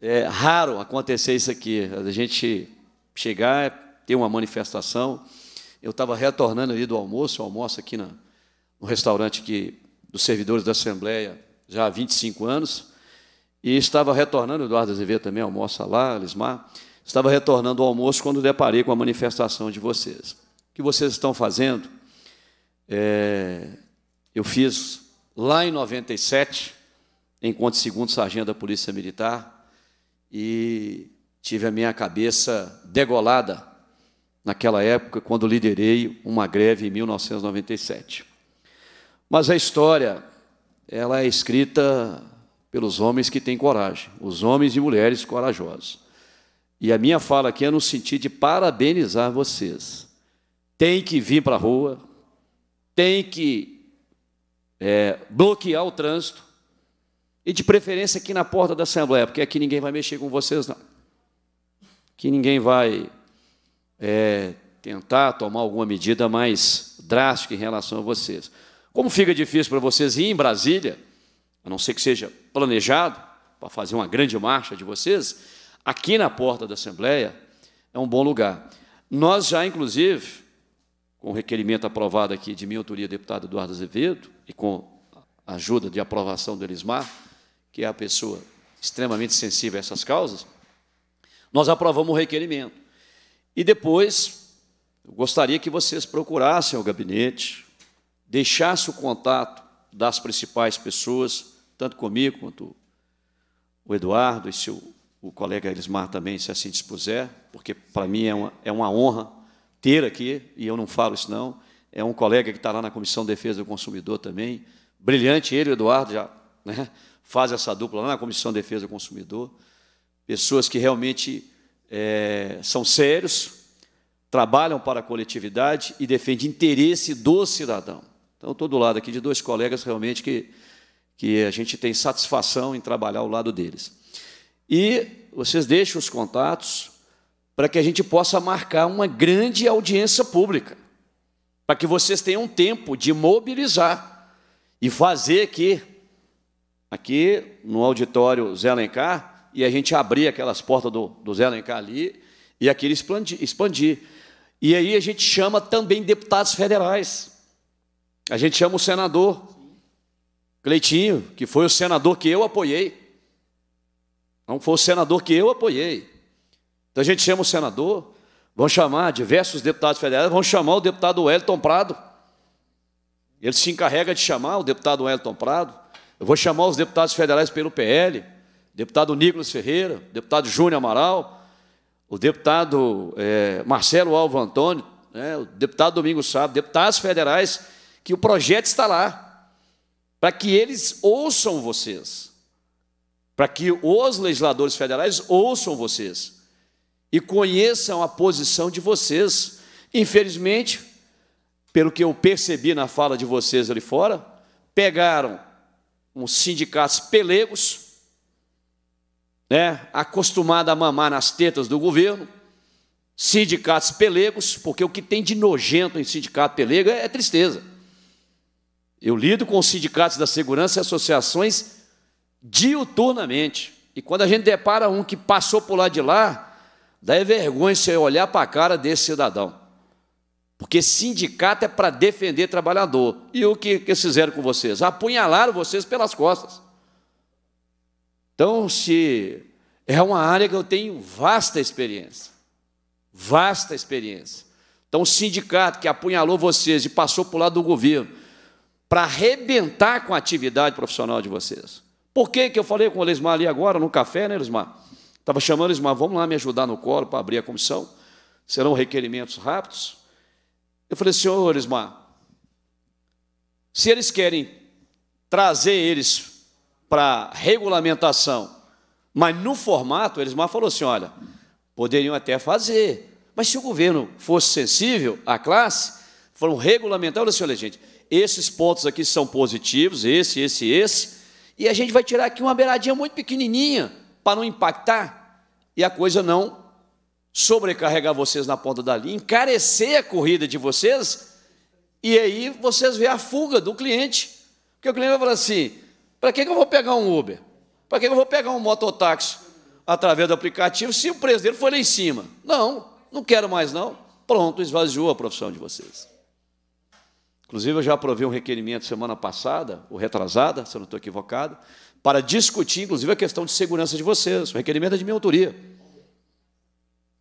É raro acontecer isso aqui, a gente chegar, ter uma manifestação. Eu estava retornando ali do almoço, eu almoço aqui na, no restaurante que, dos servidores da Assembleia já há 25 anos, e estava retornando, Eduardo Azevedo também almoça lá, Lismar, estava retornando ao almoço quando deparei com a manifestação de vocês. O que vocês estão fazendo? É, eu fiz lá em 97, enquanto segundo sargento da Polícia Militar, e tive a minha cabeça degolada naquela época, quando liderei uma greve em 1997. Mas a história, ela é escrita pelos homens que têm coragem, os homens e mulheres corajosos. E a minha fala aqui é no sentido de parabenizar vocês. Tem que vir para a rua, tem que é, bloquear o trânsito, e de preferência aqui na porta da Assembleia, porque aqui ninguém vai mexer com vocês, não. Aqui ninguém vai é, tentar tomar alguma medida mais drástica em relação a vocês. Como fica difícil para vocês ir em Brasília, a não ser que seja planejado para fazer uma grande marcha de vocês, aqui na porta da Assembleia é um bom lugar. Nós já, inclusive, com o requerimento aprovado aqui de minha autoria, deputado Eduardo Azevedo, e com a ajuda de aprovação do Elismar, que é a pessoa extremamente sensível a essas causas, nós aprovamos o requerimento. E depois, gostaria que vocês procurassem o gabinete, deixasse o contato das principais pessoas, tanto comigo quanto o Eduardo, e se o, o colega Elismar também, se assim dispuser, porque para mim é uma, é uma honra ter aqui, e eu não falo isso não, é um colega que está lá na Comissão de Defesa do Consumidor também, brilhante, ele o Eduardo já né, faz essa dupla lá na Comissão de Defesa do Consumidor, pessoas que realmente é, são sérios, trabalham para a coletividade e defendem interesse do cidadão. Então, estou do lado aqui de dois colegas realmente que, que a gente tem satisfação em trabalhar ao lado deles. E vocês deixem os contatos para que a gente possa marcar uma grande audiência pública, para que vocês tenham tempo de mobilizar e fazer aqui, aqui no auditório Zé Alencar, e a gente abrir aquelas portas do, do Zé Alencar ali e aquele expandir, expandir. E aí a gente chama também deputados federais. A gente chama o senador Cleitinho, que foi o senador que eu apoiei. Não foi o senador que eu apoiei. Então a gente chama o senador, vão chamar diversos deputados federais, vão chamar o deputado Wellington Prado. Ele se encarrega de chamar o deputado Wellington Prado. Eu vou chamar os deputados federais pelo PL, deputado Nicolas Ferreira, deputado Júnior Amaral, o deputado é, Marcelo Alvo Antônio, né, o deputado Domingos Sábio, deputados federais que o projeto está lá, para que eles ouçam vocês, para que os legisladores federais ouçam vocês e conheçam a posição de vocês. Infelizmente, pelo que eu percebi na fala de vocês ali fora, pegaram uns sindicatos pelegos, né, acostumados a mamar nas tetas do governo, sindicatos pelegos, porque o que tem de nojento em sindicato pelego é tristeza. Eu lido com os sindicatos da segurança e associações diuturnamente. E quando a gente depara um que passou por lá de lá, dá vergonha você olhar para a cara desse cidadão. Porque sindicato é para defender trabalhador. E o que, que eles fizeram com vocês? Apunhalaram vocês pelas costas. Então, se é uma área que eu tenho vasta experiência. Vasta experiência. Então, o sindicato que apunhalou vocês e passou para o lado do governo para arrebentar com a atividade profissional de vocês. Por que, que eu falei com o Elismar ali agora, no café, né, Elismar? Estava chamando o Elismar, vamos lá me ajudar no colo para abrir a comissão. Serão requerimentos rápidos. Eu falei, senhor Ismar, se eles querem trazer eles para regulamentação, mas no formato, o Elismar falou assim: olha, poderiam até fazer, mas se o governo fosse sensível à classe, foram regulamentar, olha assim, olha, gente, esses pontos aqui são positivos, esse, esse, esse, e a gente vai tirar aqui uma beiradinha muito pequenininha para não impactar e a coisa não sobrecarregar vocês na ponta da linha, encarecer a corrida de vocês, e aí vocês vê a fuga do cliente. Porque o cliente vai falar assim: para que, eu vou pegar um Uber? Para que, eu vou pegar um mototáxi através do aplicativo se o preço dele for lá em cima? Não, não quero mais não. Pronto, esvaziou a profissão de vocês. Inclusive, eu já aprovei um requerimento semana passada, ou retrasada, se eu não estou equivocado, para discutir, inclusive, a questão de segurança de vocês. O requerimento é de minha autoria.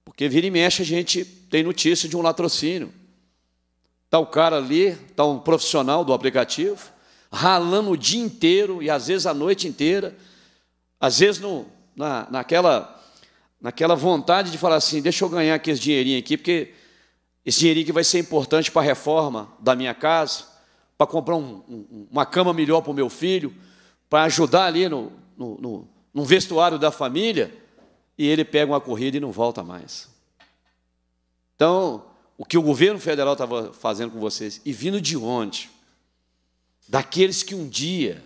Porque vira e mexe a gente tem notícia de um latrocínio. Está o cara ali, está um profissional do aplicativo, ralando o dia inteiro e às vezes a noite inteira, às vezes no, na, naquela, naquela vontade de falar assim: deixa eu ganhar aqui esse dinheirinho aqui, porque esse dinheirinho que vai ser importante para a reforma da minha casa, para comprar um, um, uma cama melhor para o meu filho, para ajudar ali no, no, no, no vestuário da família e ele pega uma corrida e não volta mais. Então, o que o governo federal estava fazendo com vocês, e vindo de onde? Daqueles que um dia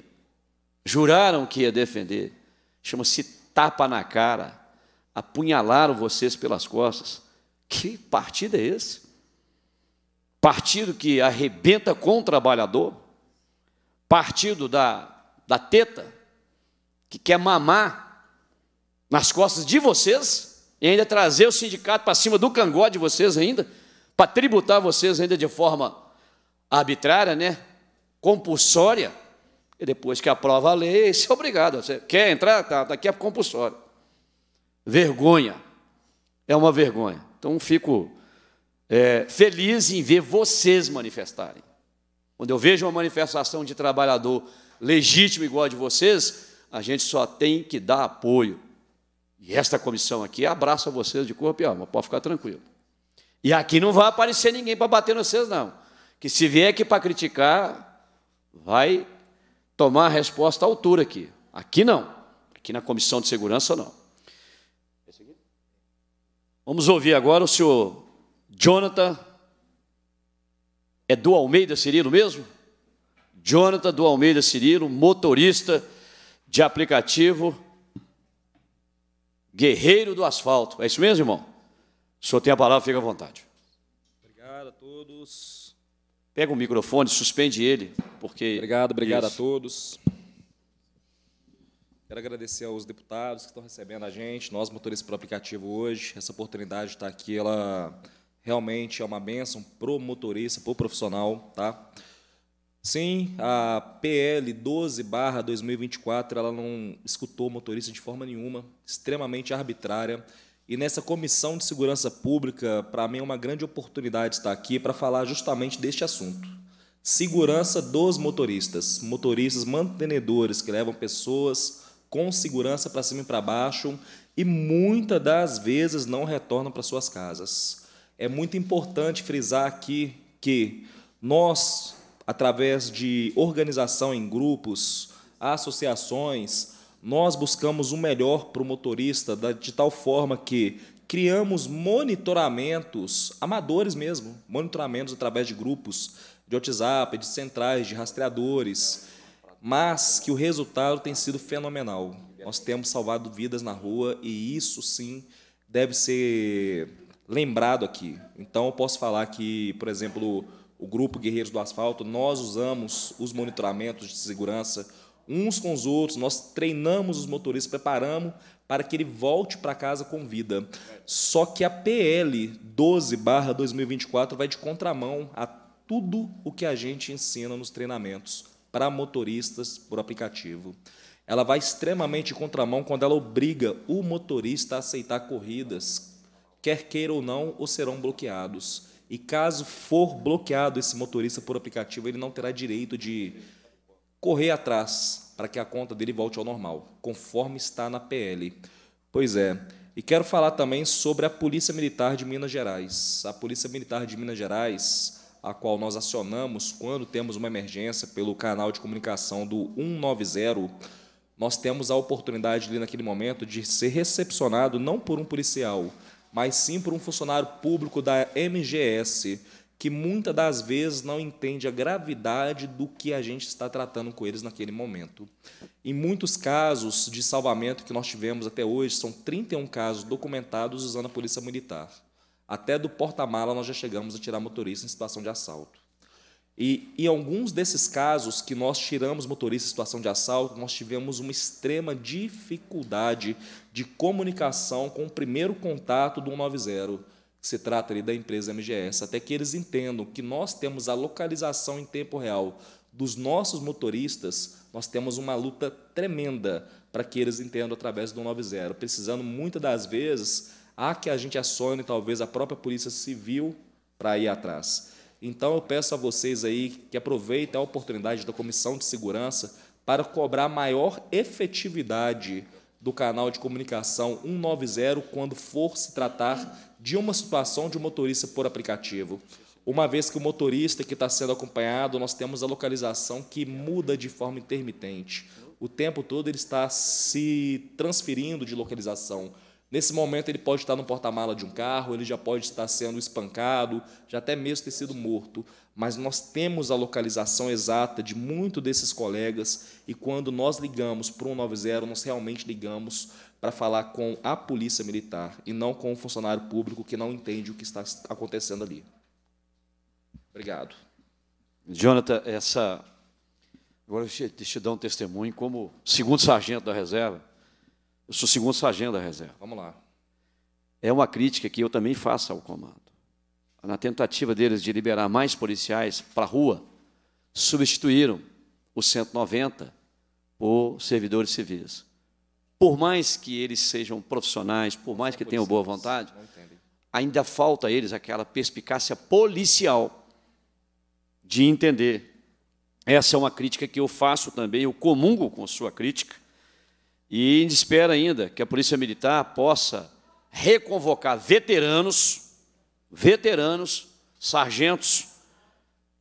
juraram que ia defender, chama-se tapa na cara, apunhalaram vocês pelas costas. Que partido é esse? Partido que arrebenta com o trabalhador? Partido da, da teta, que quer mamar nas costas de vocês e ainda trazer o sindicato para cima do cangó de vocês ainda, para tributar vocês ainda de forma arbitrária, né? compulsória, e depois que aprova a lei, você é obrigado. Você quer entrar? Tá, daqui é compulsório. Vergonha. É uma vergonha. Então, fico é, feliz em ver vocês manifestarem. Quando eu vejo uma manifestação de trabalhador legítimo igual a de vocês, a gente só tem que dar apoio. E esta comissão aqui abraça vocês de corpo e alma, pode ficar tranquilo. E aqui não vai aparecer ninguém para bater vocês, não. Que se vier aqui para criticar, vai tomar a resposta à altura aqui. Aqui não. Aqui na comissão de segurança, não. Vamos ouvir agora o senhor Jonathan. É do Almeida Cirilo mesmo? Jonathan do Almeida Cirilo, motorista de aplicativo guerreiro do asfalto. É isso mesmo, irmão? O senhor tem a palavra, fica à vontade. Obrigado a todos. Pega o microfone, suspende ele, porque. Obrigado, obrigado isso. a todos. Quero agradecer aos deputados que estão recebendo a gente, nós motoristas para o aplicativo hoje. Essa oportunidade de estar aqui, ela realmente é uma bênção para o motorista, para o profissional, tá? Sim, a PL 12/2024 ela não escutou o motorista de forma nenhuma, extremamente arbitrária. E nessa comissão de segurança pública, para mim é uma grande oportunidade estar aqui para falar justamente deste assunto. Segurança dos motoristas, motoristas mantenedores que levam pessoas com segurança para cima e para baixo e muitas das vezes não retornam para suas casas. É muito importante frisar aqui que nós através de organização em grupos, associações, nós buscamos o melhor para o motorista, de tal forma que criamos monitoramentos amadores mesmo, monitoramentos através de grupos de WhatsApp, de centrais, de rastreadores, mas que o resultado tem sido fenomenal. Nós temos salvado vidas na rua e isso sim deve ser lembrado aqui. Então eu posso falar que, por exemplo, o grupo Guerreiros do Asfalto, nós usamos os monitoramentos de segurança uns com os outros, nós treinamos os motoristas, preparamos para que ele volte para casa com vida. Só que a PL 12/2024 vai de contramão a tudo o que a gente ensina nos treinamentos para motoristas por aplicativo. Ela vai extremamente em contramão quando ela obriga o motorista a aceitar corridas, quer queira ou não, ou serão bloqueados. E caso for bloqueado esse motorista por aplicativo, ele não terá direito de correr atrás para que a conta dele volte ao normal, conforme está na PL. Pois é. E quero falar também sobre a Polícia Militar de Minas Gerais. A Polícia Militar de Minas Gerais, a qual nós acionamos quando temos uma emergência pelo canal de comunicação do 190, nós temos a oportunidade ali naquele momento de ser recepcionado não por um policial, mas sim por um funcionário público da MGS, que muitas das vezes não entende a gravidade do que a gente está tratando com eles naquele momento. Em muitos casos de salvamento que nós tivemos até hoje, são 31 casos documentados usando a polícia militar. Até do porta-mala nós já chegamos a tirar motorista em situação de assalto. E em alguns desses casos que nós tiramos motorista em situação de assalto, nós tivemos uma extrema dificuldade de comunicação com o primeiro contato do 190 se trata ali da empresa MGS, até que eles entendam que nós temos a localização em tempo real dos nossos motoristas, nós temos uma luta tremenda para que eles entendam através do 90, precisando muitas das vezes há que a gente acione talvez a própria Polícia Civil para ir atrás. Então eu peço a vocês aí que aproveitem a oportunidade da Comissão de Segurança para cobrar maior efetividade do canal de comunicação 190 quando for se tratar de uma situação de um motorista por aplicativo. Uma vez que o motorista que está sendo acompanhado, nós temos a localização que muda de forma intermitente. O tempo todo ele está se transferindo de localização. Nesse momento ele pode estar no porta-mala de um carro, ele já pode estar sendo espancado, já até mesmo ter sido morto. Mas nós temos a localização exata de muito desses colegas e quando nós ligamos para o 190, nós realmente ligamos para falar com a polícia militar e não com o funcionário público que não entende o que está acontecendo ali. Obrigado. Jonathan, essa. Agora deixa eu te dar um testemunho como segundo sargento da reserva. Eu sou segundo sargento da reserva. Vamos lá. É uma crítica que eu também faço ao comando. Na tentativa deles de liberar mais policiais para a rua, substituíram os 190 por servidores civis por mais que eles sejam profissionais, por mais que tenham boa vontade, ainda falta a eles aquela perspicácia policial de entender. Essa é uma crítica que eu faço também, eu comungo com sua crítica, e espero ainda que a Polícia Militar possa reconvocar veteranos, veteranos, sargentos,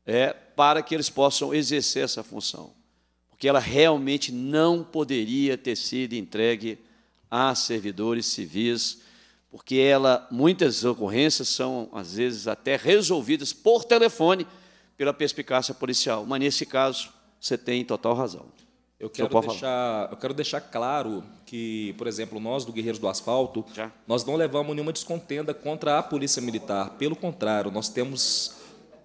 é, para que eles possam exercer essa função porque ela realmente não poderia ter sido entregue a servidores civis, porque ela, muitas ocorrências são, às vezes, até resolvidas por telefone pela perspicácia policial. Mas, nesse caso, você tem total razão. Eu quero, deixar, eu quero deixar claro que, por exemplo, nós do Guerreiros do Asfalto, Já? nós não levamos nenhuma descontenda contra a Polícia Militar. Pelo contrário, nós temos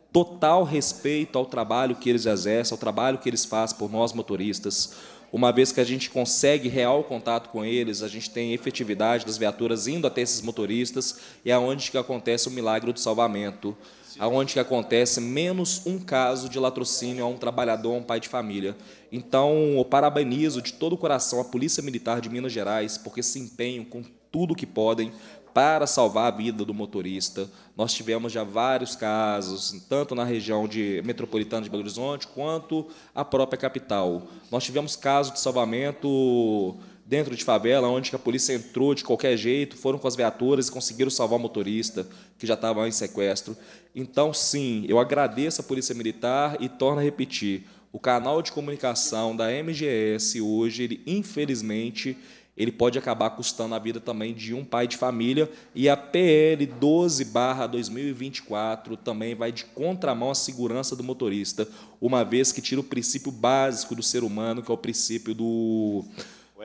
total respeito ao trabalho que eles exercem, ao trabalho que eles fazem por nós motoristas. Uma vez que a gente consegue real contato com eles, a gente tem efetividade das viaturas indo até esses motoristas e é onde que acontece o milagre do salvamento, aonde que acontece menos um caso de latrocínio a um trabalhador, a um pai de família. Então, eu parabenizo de todo o coração a Polícia Militar de Minas Gerais, porque se empenham com tudo que podem para salvar a vida do motorista. Nós tivemos já vários casos, tanto na região de metropolitana de Belo Horizonte quanto a própria capital. Nós tivemos casos de salvamento dentro de favela, onde a polícia entrou de qualquer jeito, foram com as viaturas e conseguiram salvar o motorista que já estava em sequestro. Então, sim, eu agradeço a Polícia Militar e torno a repetir, o canal de comunicação da MGS hoje, ele infelizmente ele pode acabar custando a vida também de um pai de família. E a PL 12/2024 também vai de contramão à segurança do motorista, uma vez que tira o princípio básico do ser humano, que é o princípio do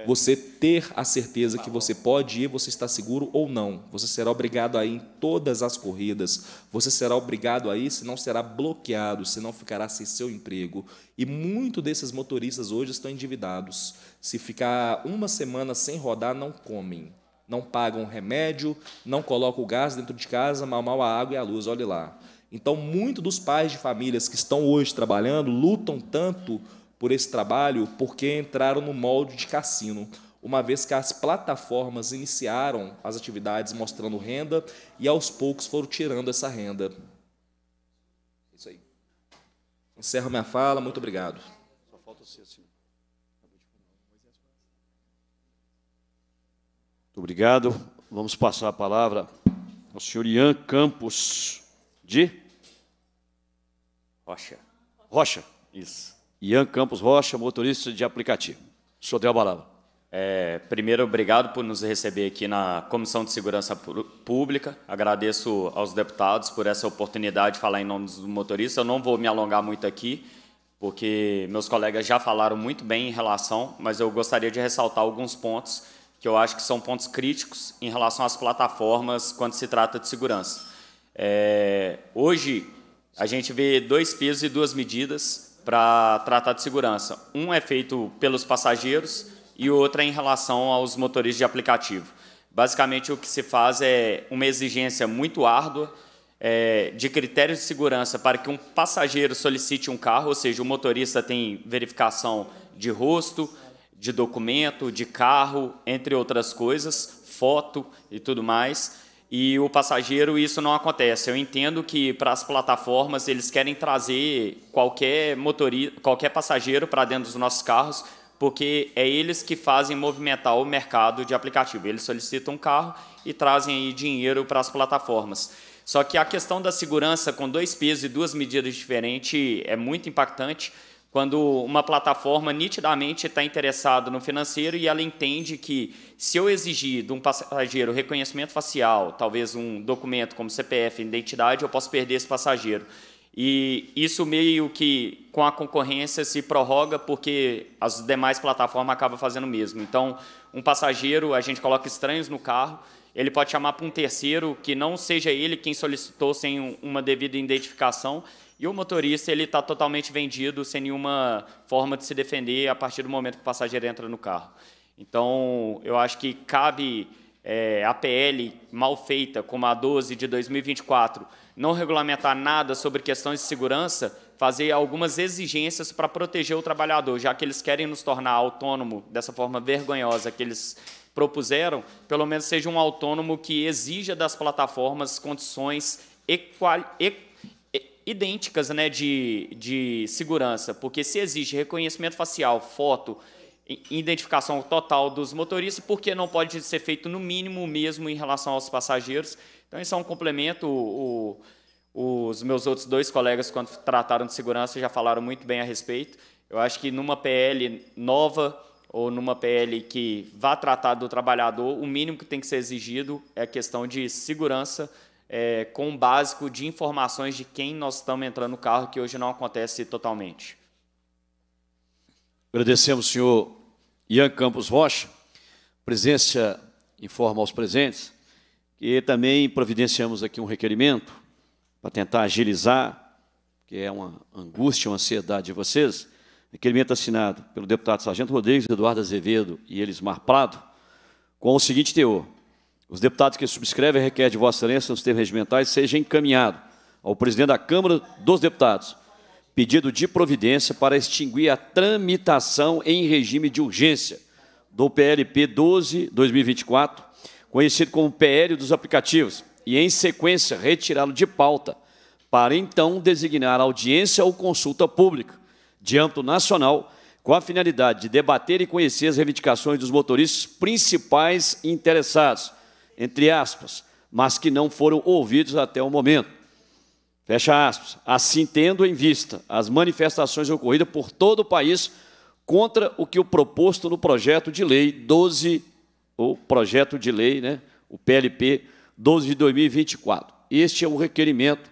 você ter a certeza que você pode ir, você está seguro ou não. Você será obrigado a ir em todas as corridas. Você será obrigado a ir, senão será bloqueado, senão ficará sem seu emprego. E muitos desses motoristas hoje estão endividados. Se ficar uma semana sem rodar, não comem. Não pagam remédio, não colocam o gás dentro de casa, mal mal a água e a luz, olhe lá. Então, muitos dos pais de famílias que estão hoje trabalhando lutam tanto por esse trabalho porque entraram no molde de cassino, uma vez que as plataformas iniciaram as atividades mostrando renda e aos poucos foram tirando essa renda. Isso aí. Encerro minha fala, muito obrigado. Só falta ser assim. Muito obrigado. Vamos passar a palavra ao senhor Ian Campos de Rocha. Rocha. Isso. Ian Campos Rocha, motorista de aplicativo. O senhor tem a palavra. É, primeiro, obrigado por nos receber aqui na Comissão de Segurança Pública. Agradeço aos deputados por essa oportunidade de falar em nome dos motoristas. Eu não vou me alongar muito aqui, porque meus colegas já falaram muito bem em relação, mas eu gostaria de ressaltar alguns pontos que eu acho que são pontos críticos em relação às plataformas quando se trata de segurança. É, hoje, a gente vê dois pesos e duas medidas para tratar de segurança. Um é feito pelos passageiros e outro é em relação aos motoristas de aplicativo. Basicamente, o que se faz é uma exigência muito árdua é, de critérios de segurança para que um passageiro solicite um carro, ou seja, o motorista tem verificação de rosto, de documento, de carro, entre outras coisas, foto e tudo mais e o passageiro isso não acontece. Eu entendo que para as plataformas eles querem trazer qualquer motorista, qualquer passageiro para dentro dos nossos carros, porque é eles que fazem movimentar o mercado de aplicativo. Eles solicitam um carro e trazem aí dinheiro para as plataformas. Só que a questão da segurança com dois pesos e duas medidas diferentes é muito impactante quando uma plataforma nitidamente está interessada no financeiro e ela entende que se eu exigir de um passageiro reconhecimento facial, talvez um documento como CPF, identidade, eu posso perder esse passageiro. E isso meio que com a concorrência se prorroga porque as demais plataformas acabam fazendo o mesmo. Então, um passageiro, a gente coloca estranhos no carro, ele pode chamar para um terceiro que não seja ele quem solicitou sem uma devida identificação e o motorista ele está totalmente vendido, sem nenhuma forma de se defender a partir do momento que o passageiro entra no carro. Então, eu acho que cabe é, a PL mal feita, como a 12 de 2024, não regulamentar nada sobre questões de segurança, fazer algumas exigências para proteger o trabalhador, já que eles querem nos tornar autônomo dessa forma vergonhosa que eles propuseram, pelo menos seja um autônomo que exija das plataformas condições idênticas né, de, de segurança, porque se existe reconhecimento facial, foto, identificação total dos motoristas, por que não pode ser feito no mínimo mesmo em relação aos passageiros? Então, isso é um complemento. O, os meus outros dois colegas, quando trataram de segurança, já falaram muito bem a respeito. Eu acho que numa PL nova ou numa PL que vá tratar do trabalhador, o mínimo que tem que ser exigido é a questão de segurança é, com um básico de informações de quem nós estamos entrando no carro, que hoje não acontece totalmente. Agradecemos, senhor Ian Campos Rocha. Presença informa aos presentes que também providenciamos aqui um requerimento para tentar agilizar, que é uma angústia, uma ansiedade de vocês. Requerimento assinado pelo deputado Sargento Rodrigues, Eduardo Azevedo e Elismar Prado, com o seguinte teor. Os deputados que subscrevem requer de Vossa Excelência nos termos regimentais seja encaminhado ao presidente da Câmara dos Deputados pedido de providência para extinguir a tramitação em regime de urgência do PLP 12-2024, conhecido como PL dos aplicativos, e em sequência retirá-lo de pauta para então designar audiência ou consulta pública de âmbito nacional com a finalidade de debater e conhecer as reivindicações dos motoristas principais interessados entre aspas, mas que não foram ouvidos até o momento. Fecha aspas. Assim, tendo em vista as manifestações ocorridas por todo o país contra o que o proposto no projeto de lei 12 o projeto de lei, né, o PLP 12 de 2024. Este é o requerimento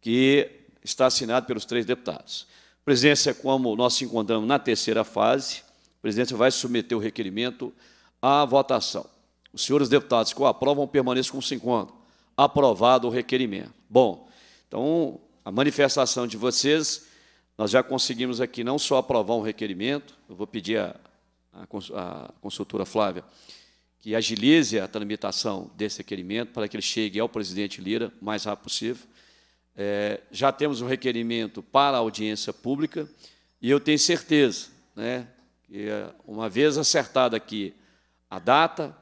que está assinado pelos três deputados. Presidência, como nós se encontramos na terceira fase, a presidência vai submeter o requerimento à votação. Os senhores deputados que o aprovam permaneçam com se encontram. Aprovado o requerimento. Bom, então, a manifestação de vocês, nós já conseguimos aqui não só aprovar um requerimento, eu vou pedir à consultora Flávia que agilize a tramitação desse requerimento para que ele chegue ao presidente Lira o mais rápido possível. É, já temos um requerimento para a audiência pública e eu tenho certeza né, que, uma vez acertada aqui a data,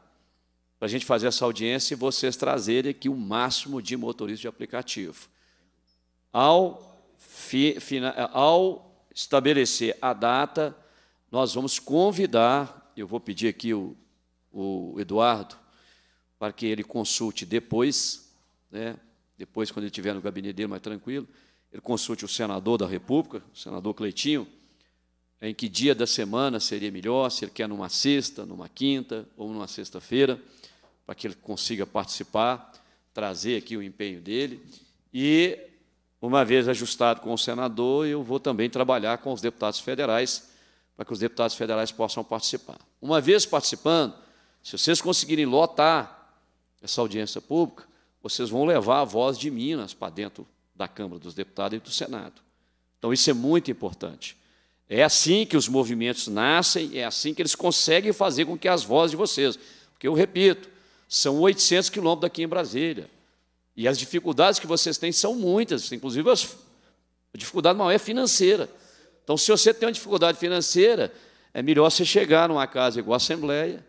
para a gente fazer essa audiência e vocês trazerem aqui o máximo de motoristas de aplicativo. Ao, fi, fina, ao estabelecer a data, nós vamos convidar, eu vou pedir aqui o, o Eduardo, para que ele consulte depois, né, depois, quando ele estiver no gabinete dele mais tranquilo, ele consulte o senador da República, o senador Cleitinho, em que dia da semana seria melhor, se ele quer numa sexta, numa quinta ou numa sexta-feira para que ele consiga participar, trazer aqui o empenho dele. E, uma vez ajustado com o senador, eu vou também trabalhar com os deputados federais, para que os deputados federais possam participar. Uma vez participando, se vocês conseguirem lotar essa audiência pública, vocês vão levar a voz de Minas para dentro da Câmara dos Deputados e do Senado. Então, isso é muito importante. É assim que os movimentos nascem, é assim que eles conseguem fazer com que as vozes de vocês. Porque eu repito, são 800 quilômetros daqui em Brasília. E as dificuldades que vocês têm são muitas, inclusive a dificuldade maior é financeira. Então, se você tem uma dificuldade financeira, é melhor você chegar numa casa igual a Assembleia.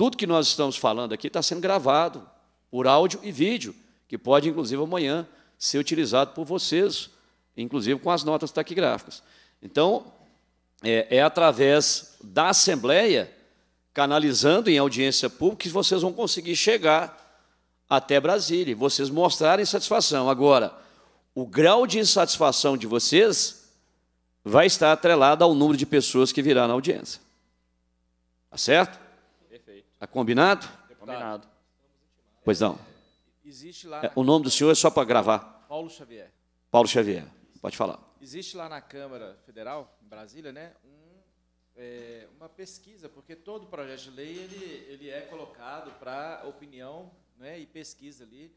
Tudo que nós estamos falando aqui está sendo gravado por áudio e vídeo, que pode, inclusive, amanhã ser utilizado por vocês, inclusive com as notas taquigráficas. Então, é, é através da Assembleia canalizando em audiência pública, que vocês vão conseguir chegar até Brasília, vocês mostrarem satisfação. Agora, o grau de insatisfação de vocês vai estar atrelado ao número de pessoas que virá na audiência. Tá certo? Está combinado? Combinado. Pois não. Existe lá. É, o nome do senhor é só para gravar. Paulo Xavier. Paulo Xavier. Pode falar. Existe lá na Câmara Federal, em Brasília, né, é, uma pesquisa, porque todo projeto de lei ele, ele é colocado para opinião né, e pesquisa ali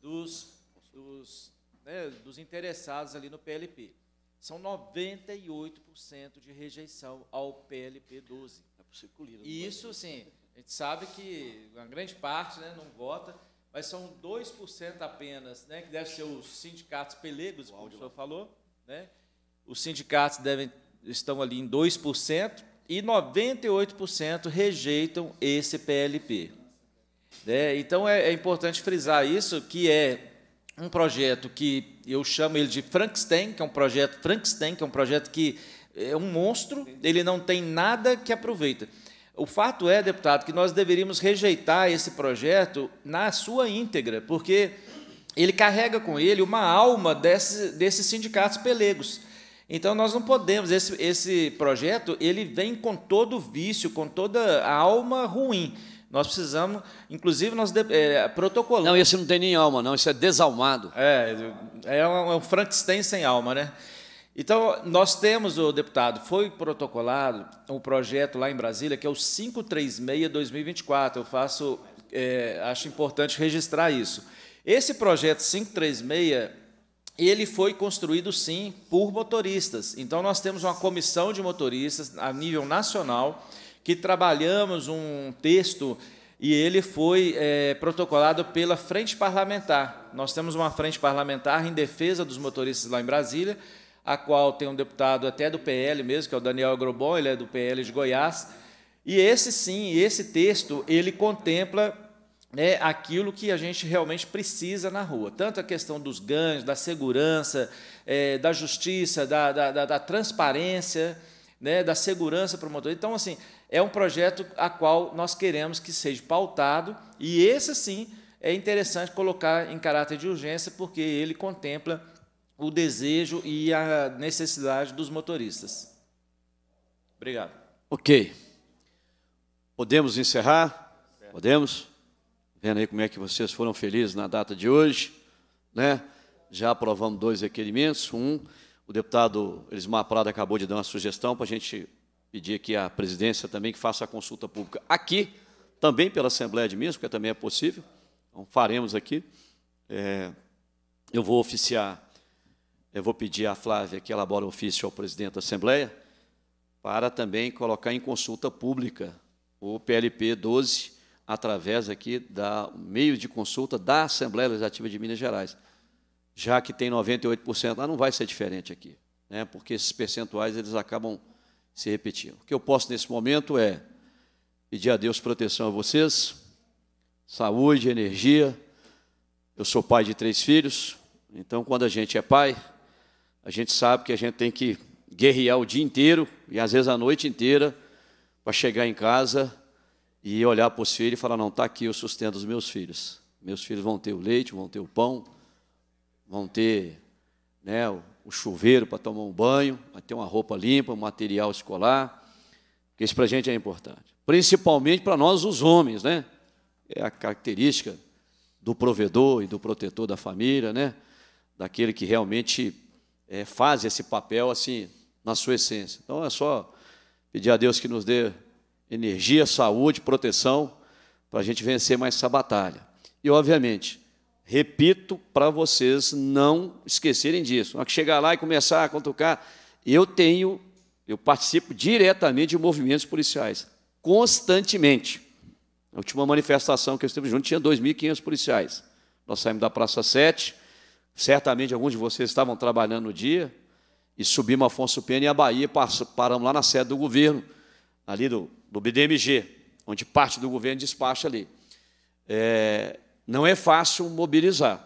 dos, dos, né, dos interessados ali no PLP. São 98% de rejeição ao PLP 12. E isso, sim, a gente sabe que uma grande parte né, não vota, mas são 2% apenas, né, que deve ser os sindicatos pelegos, como o senhor falou. Né? Os sindicatos devem estão ali em 2%, e 98% rejeitam esse PLP. É, então é, é, importante frisar isso, que é um projeto que eu chamo ele de Frankenstein, que é um projeto Frankenstein, que é um projeto que é um monstro, ele não tem nada que aproveita. O fato é, deputado, que nós deveríamos rejeitar esse projeto na sua íntegra, porque ele carrega com ele uma alma desse, desses sindicatos pelegos. Então nós não podemos esse, esse projeto ele vem com todo o vício, com toda a alma ruim. Nós precisamos, inclusive nós é, protocolamos. Não, esse não tem nem alma, não. Isso é desalmado. É, é um, é um Frankenstein sem alma, né? Então, nós temos, o deputado, foi protocolado um projeto lá em Brasília, que é o 536-2024. Eu faço, é, acho importante registrar isso. Esse projeto 536 ele foi construído sim por motoristas. Então nós temos uma comissão de motoristas a nível nacional que trabalhamos um texto e ele foi é, protocolado pela frente parlamentar. Nós temos uma frente parlamentar em defesa dos motoristas lá em Brasília, a qual tem um deputado até do PL mesmo, que é o Daniel Agrobon, ele é do PL de Goiás. E esse sim, esse texto, ele contempla é aquilo que a gente realmente precisa na rua. Tanto a questão dos ganhos, da segurança, é, da justiça, da, da, da, transparência, né, da segurança para o motorista. Então, assim, é um projeto a qual nós queremos que seja pautado, e esse, sim, é interessante colocar em caráter de urgência, porque ele contempla o desejo e a necessidade dos motoristas. Obrigado. Ok. Podemos encerrar? Podemos? Vendo aí como é que vocês foram felizes na data de hoje, né? Já aprovamos dois requerimentos. Um, o deputado Elismar Prado acabou de dar uma sugestão para a gente pedir aqui à presidência também que faça a consulta pública aqui, também pela Assembleia de Minas, porque também é possível. Então, faremos aqui. É, eu vou oficiar, eu vou pedir à Flávia que elabore um ofício ao presidente da Assembleia para também colocar em consulta pública o PLP 12, através aqui da meio de consulta da Assembleia Legislativa de Minas Gerais. Já que tem 98%, lá não vai ser diferente aqui, né? porque esses percentuais eles acabam se repetindo. O que eu posso nesse momento é pedir a Deus proteção a vocês, saúde, energia, eu sou pai de três filhos, então quando a gente é pai, a gente sabe que a gente tem que guerrear o dia inteiro e às vezes a noite inteira para chegar em casa e olhar para os filhos e falar: não, está aqui o sustento dos meus filhos. Meus filhos vão ter o leite, vão ter o pão, vão ter né, o chuveiro para tomar um banho, vai ter uma roupa limpa, um material escolar, porque isso para a gente é importante. Principalmente para nós, os homens, né? É a característica do provedor e do protetor da família, né? daquele que realmente é, faz esse papel assim na sua essência. Então é só pedir a Deus que nos dê energia, saúde, proteção para a gente vencer mais essa batalha. E obviamente, repito para vocês não esquecerem disso. Na que chegar lá e começar a contucar, eu tenho, eu participo diretamente de movimentos policiais, constantemente. A última manifestação que eu estive junto tinha 2.500 policiais. Nós saímos da Praça 7, certamente alguns de vocês estavam trabalhando no dia, e subimos Afonso Pena e a Bahia, paramos lá na sede do governo, ali do, do BDMG, onde parte do governo despacha ali. É, não é fácil mobilizar.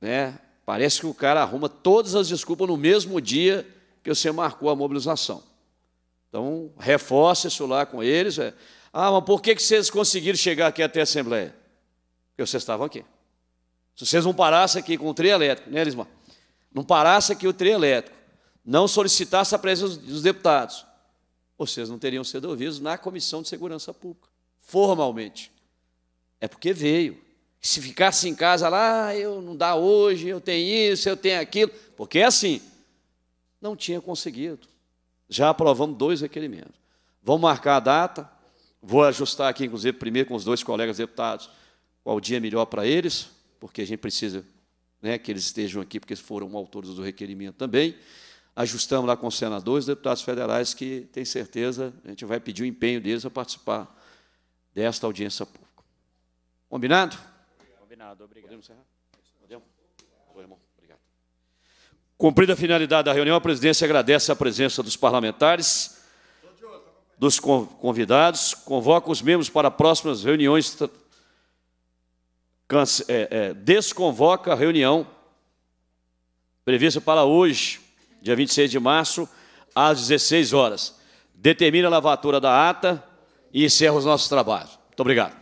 Né? Parece que o cara arruma todas as desculpas no mesmo dia que você marcou a mobilização. Então, reforce isso lá com eles. É, ah, mas por que vocês conseguiram chegar aqui até a Assembleia? Porque vocês estavam aqui. Se vocês não parassem aqui com o trio elétrico, né, Elismar? Não parasse aqui o trio elétrico, não solicitasse a presença dos deputados, vocês não teriam sido ouvidos na Comissão de Segurança Pública, formalmente. É porque veio. Se ficasse em casa lá, ah, eu não dá hoje, eu tenho isso, eu tenho aquilo, porque é assim. Não tinha conseguido. Já aprovamos dois requerimentos. Vamos marcar a data, Vou ajustar aqui, inclusive, primeiro com os dois colegas deputados, qual dia é melhor para eles, porque a gente precisa né, que eles estejam aqui, porque foram autores do requerimento também. Ajustamos lá com os senadores, deputados federais, que tem certeza, a gente vai pedir o empenho deles a participar desta audiência pública. Combinado? Combinado, obrigado. Podemos encerrar? Podemos? irmão. Obrigado. Cumprida a finalidade da reunião, a presidência agradece a presença dos parlamentares dos convidados, convoca os membros para próximas reuniões, é, é, desconvoca a reunião prevista para hoje, dia 26 de março, às 16 horas. Determina a lavatura da ata e encerra os nossos trabalhos. Muito obrigado.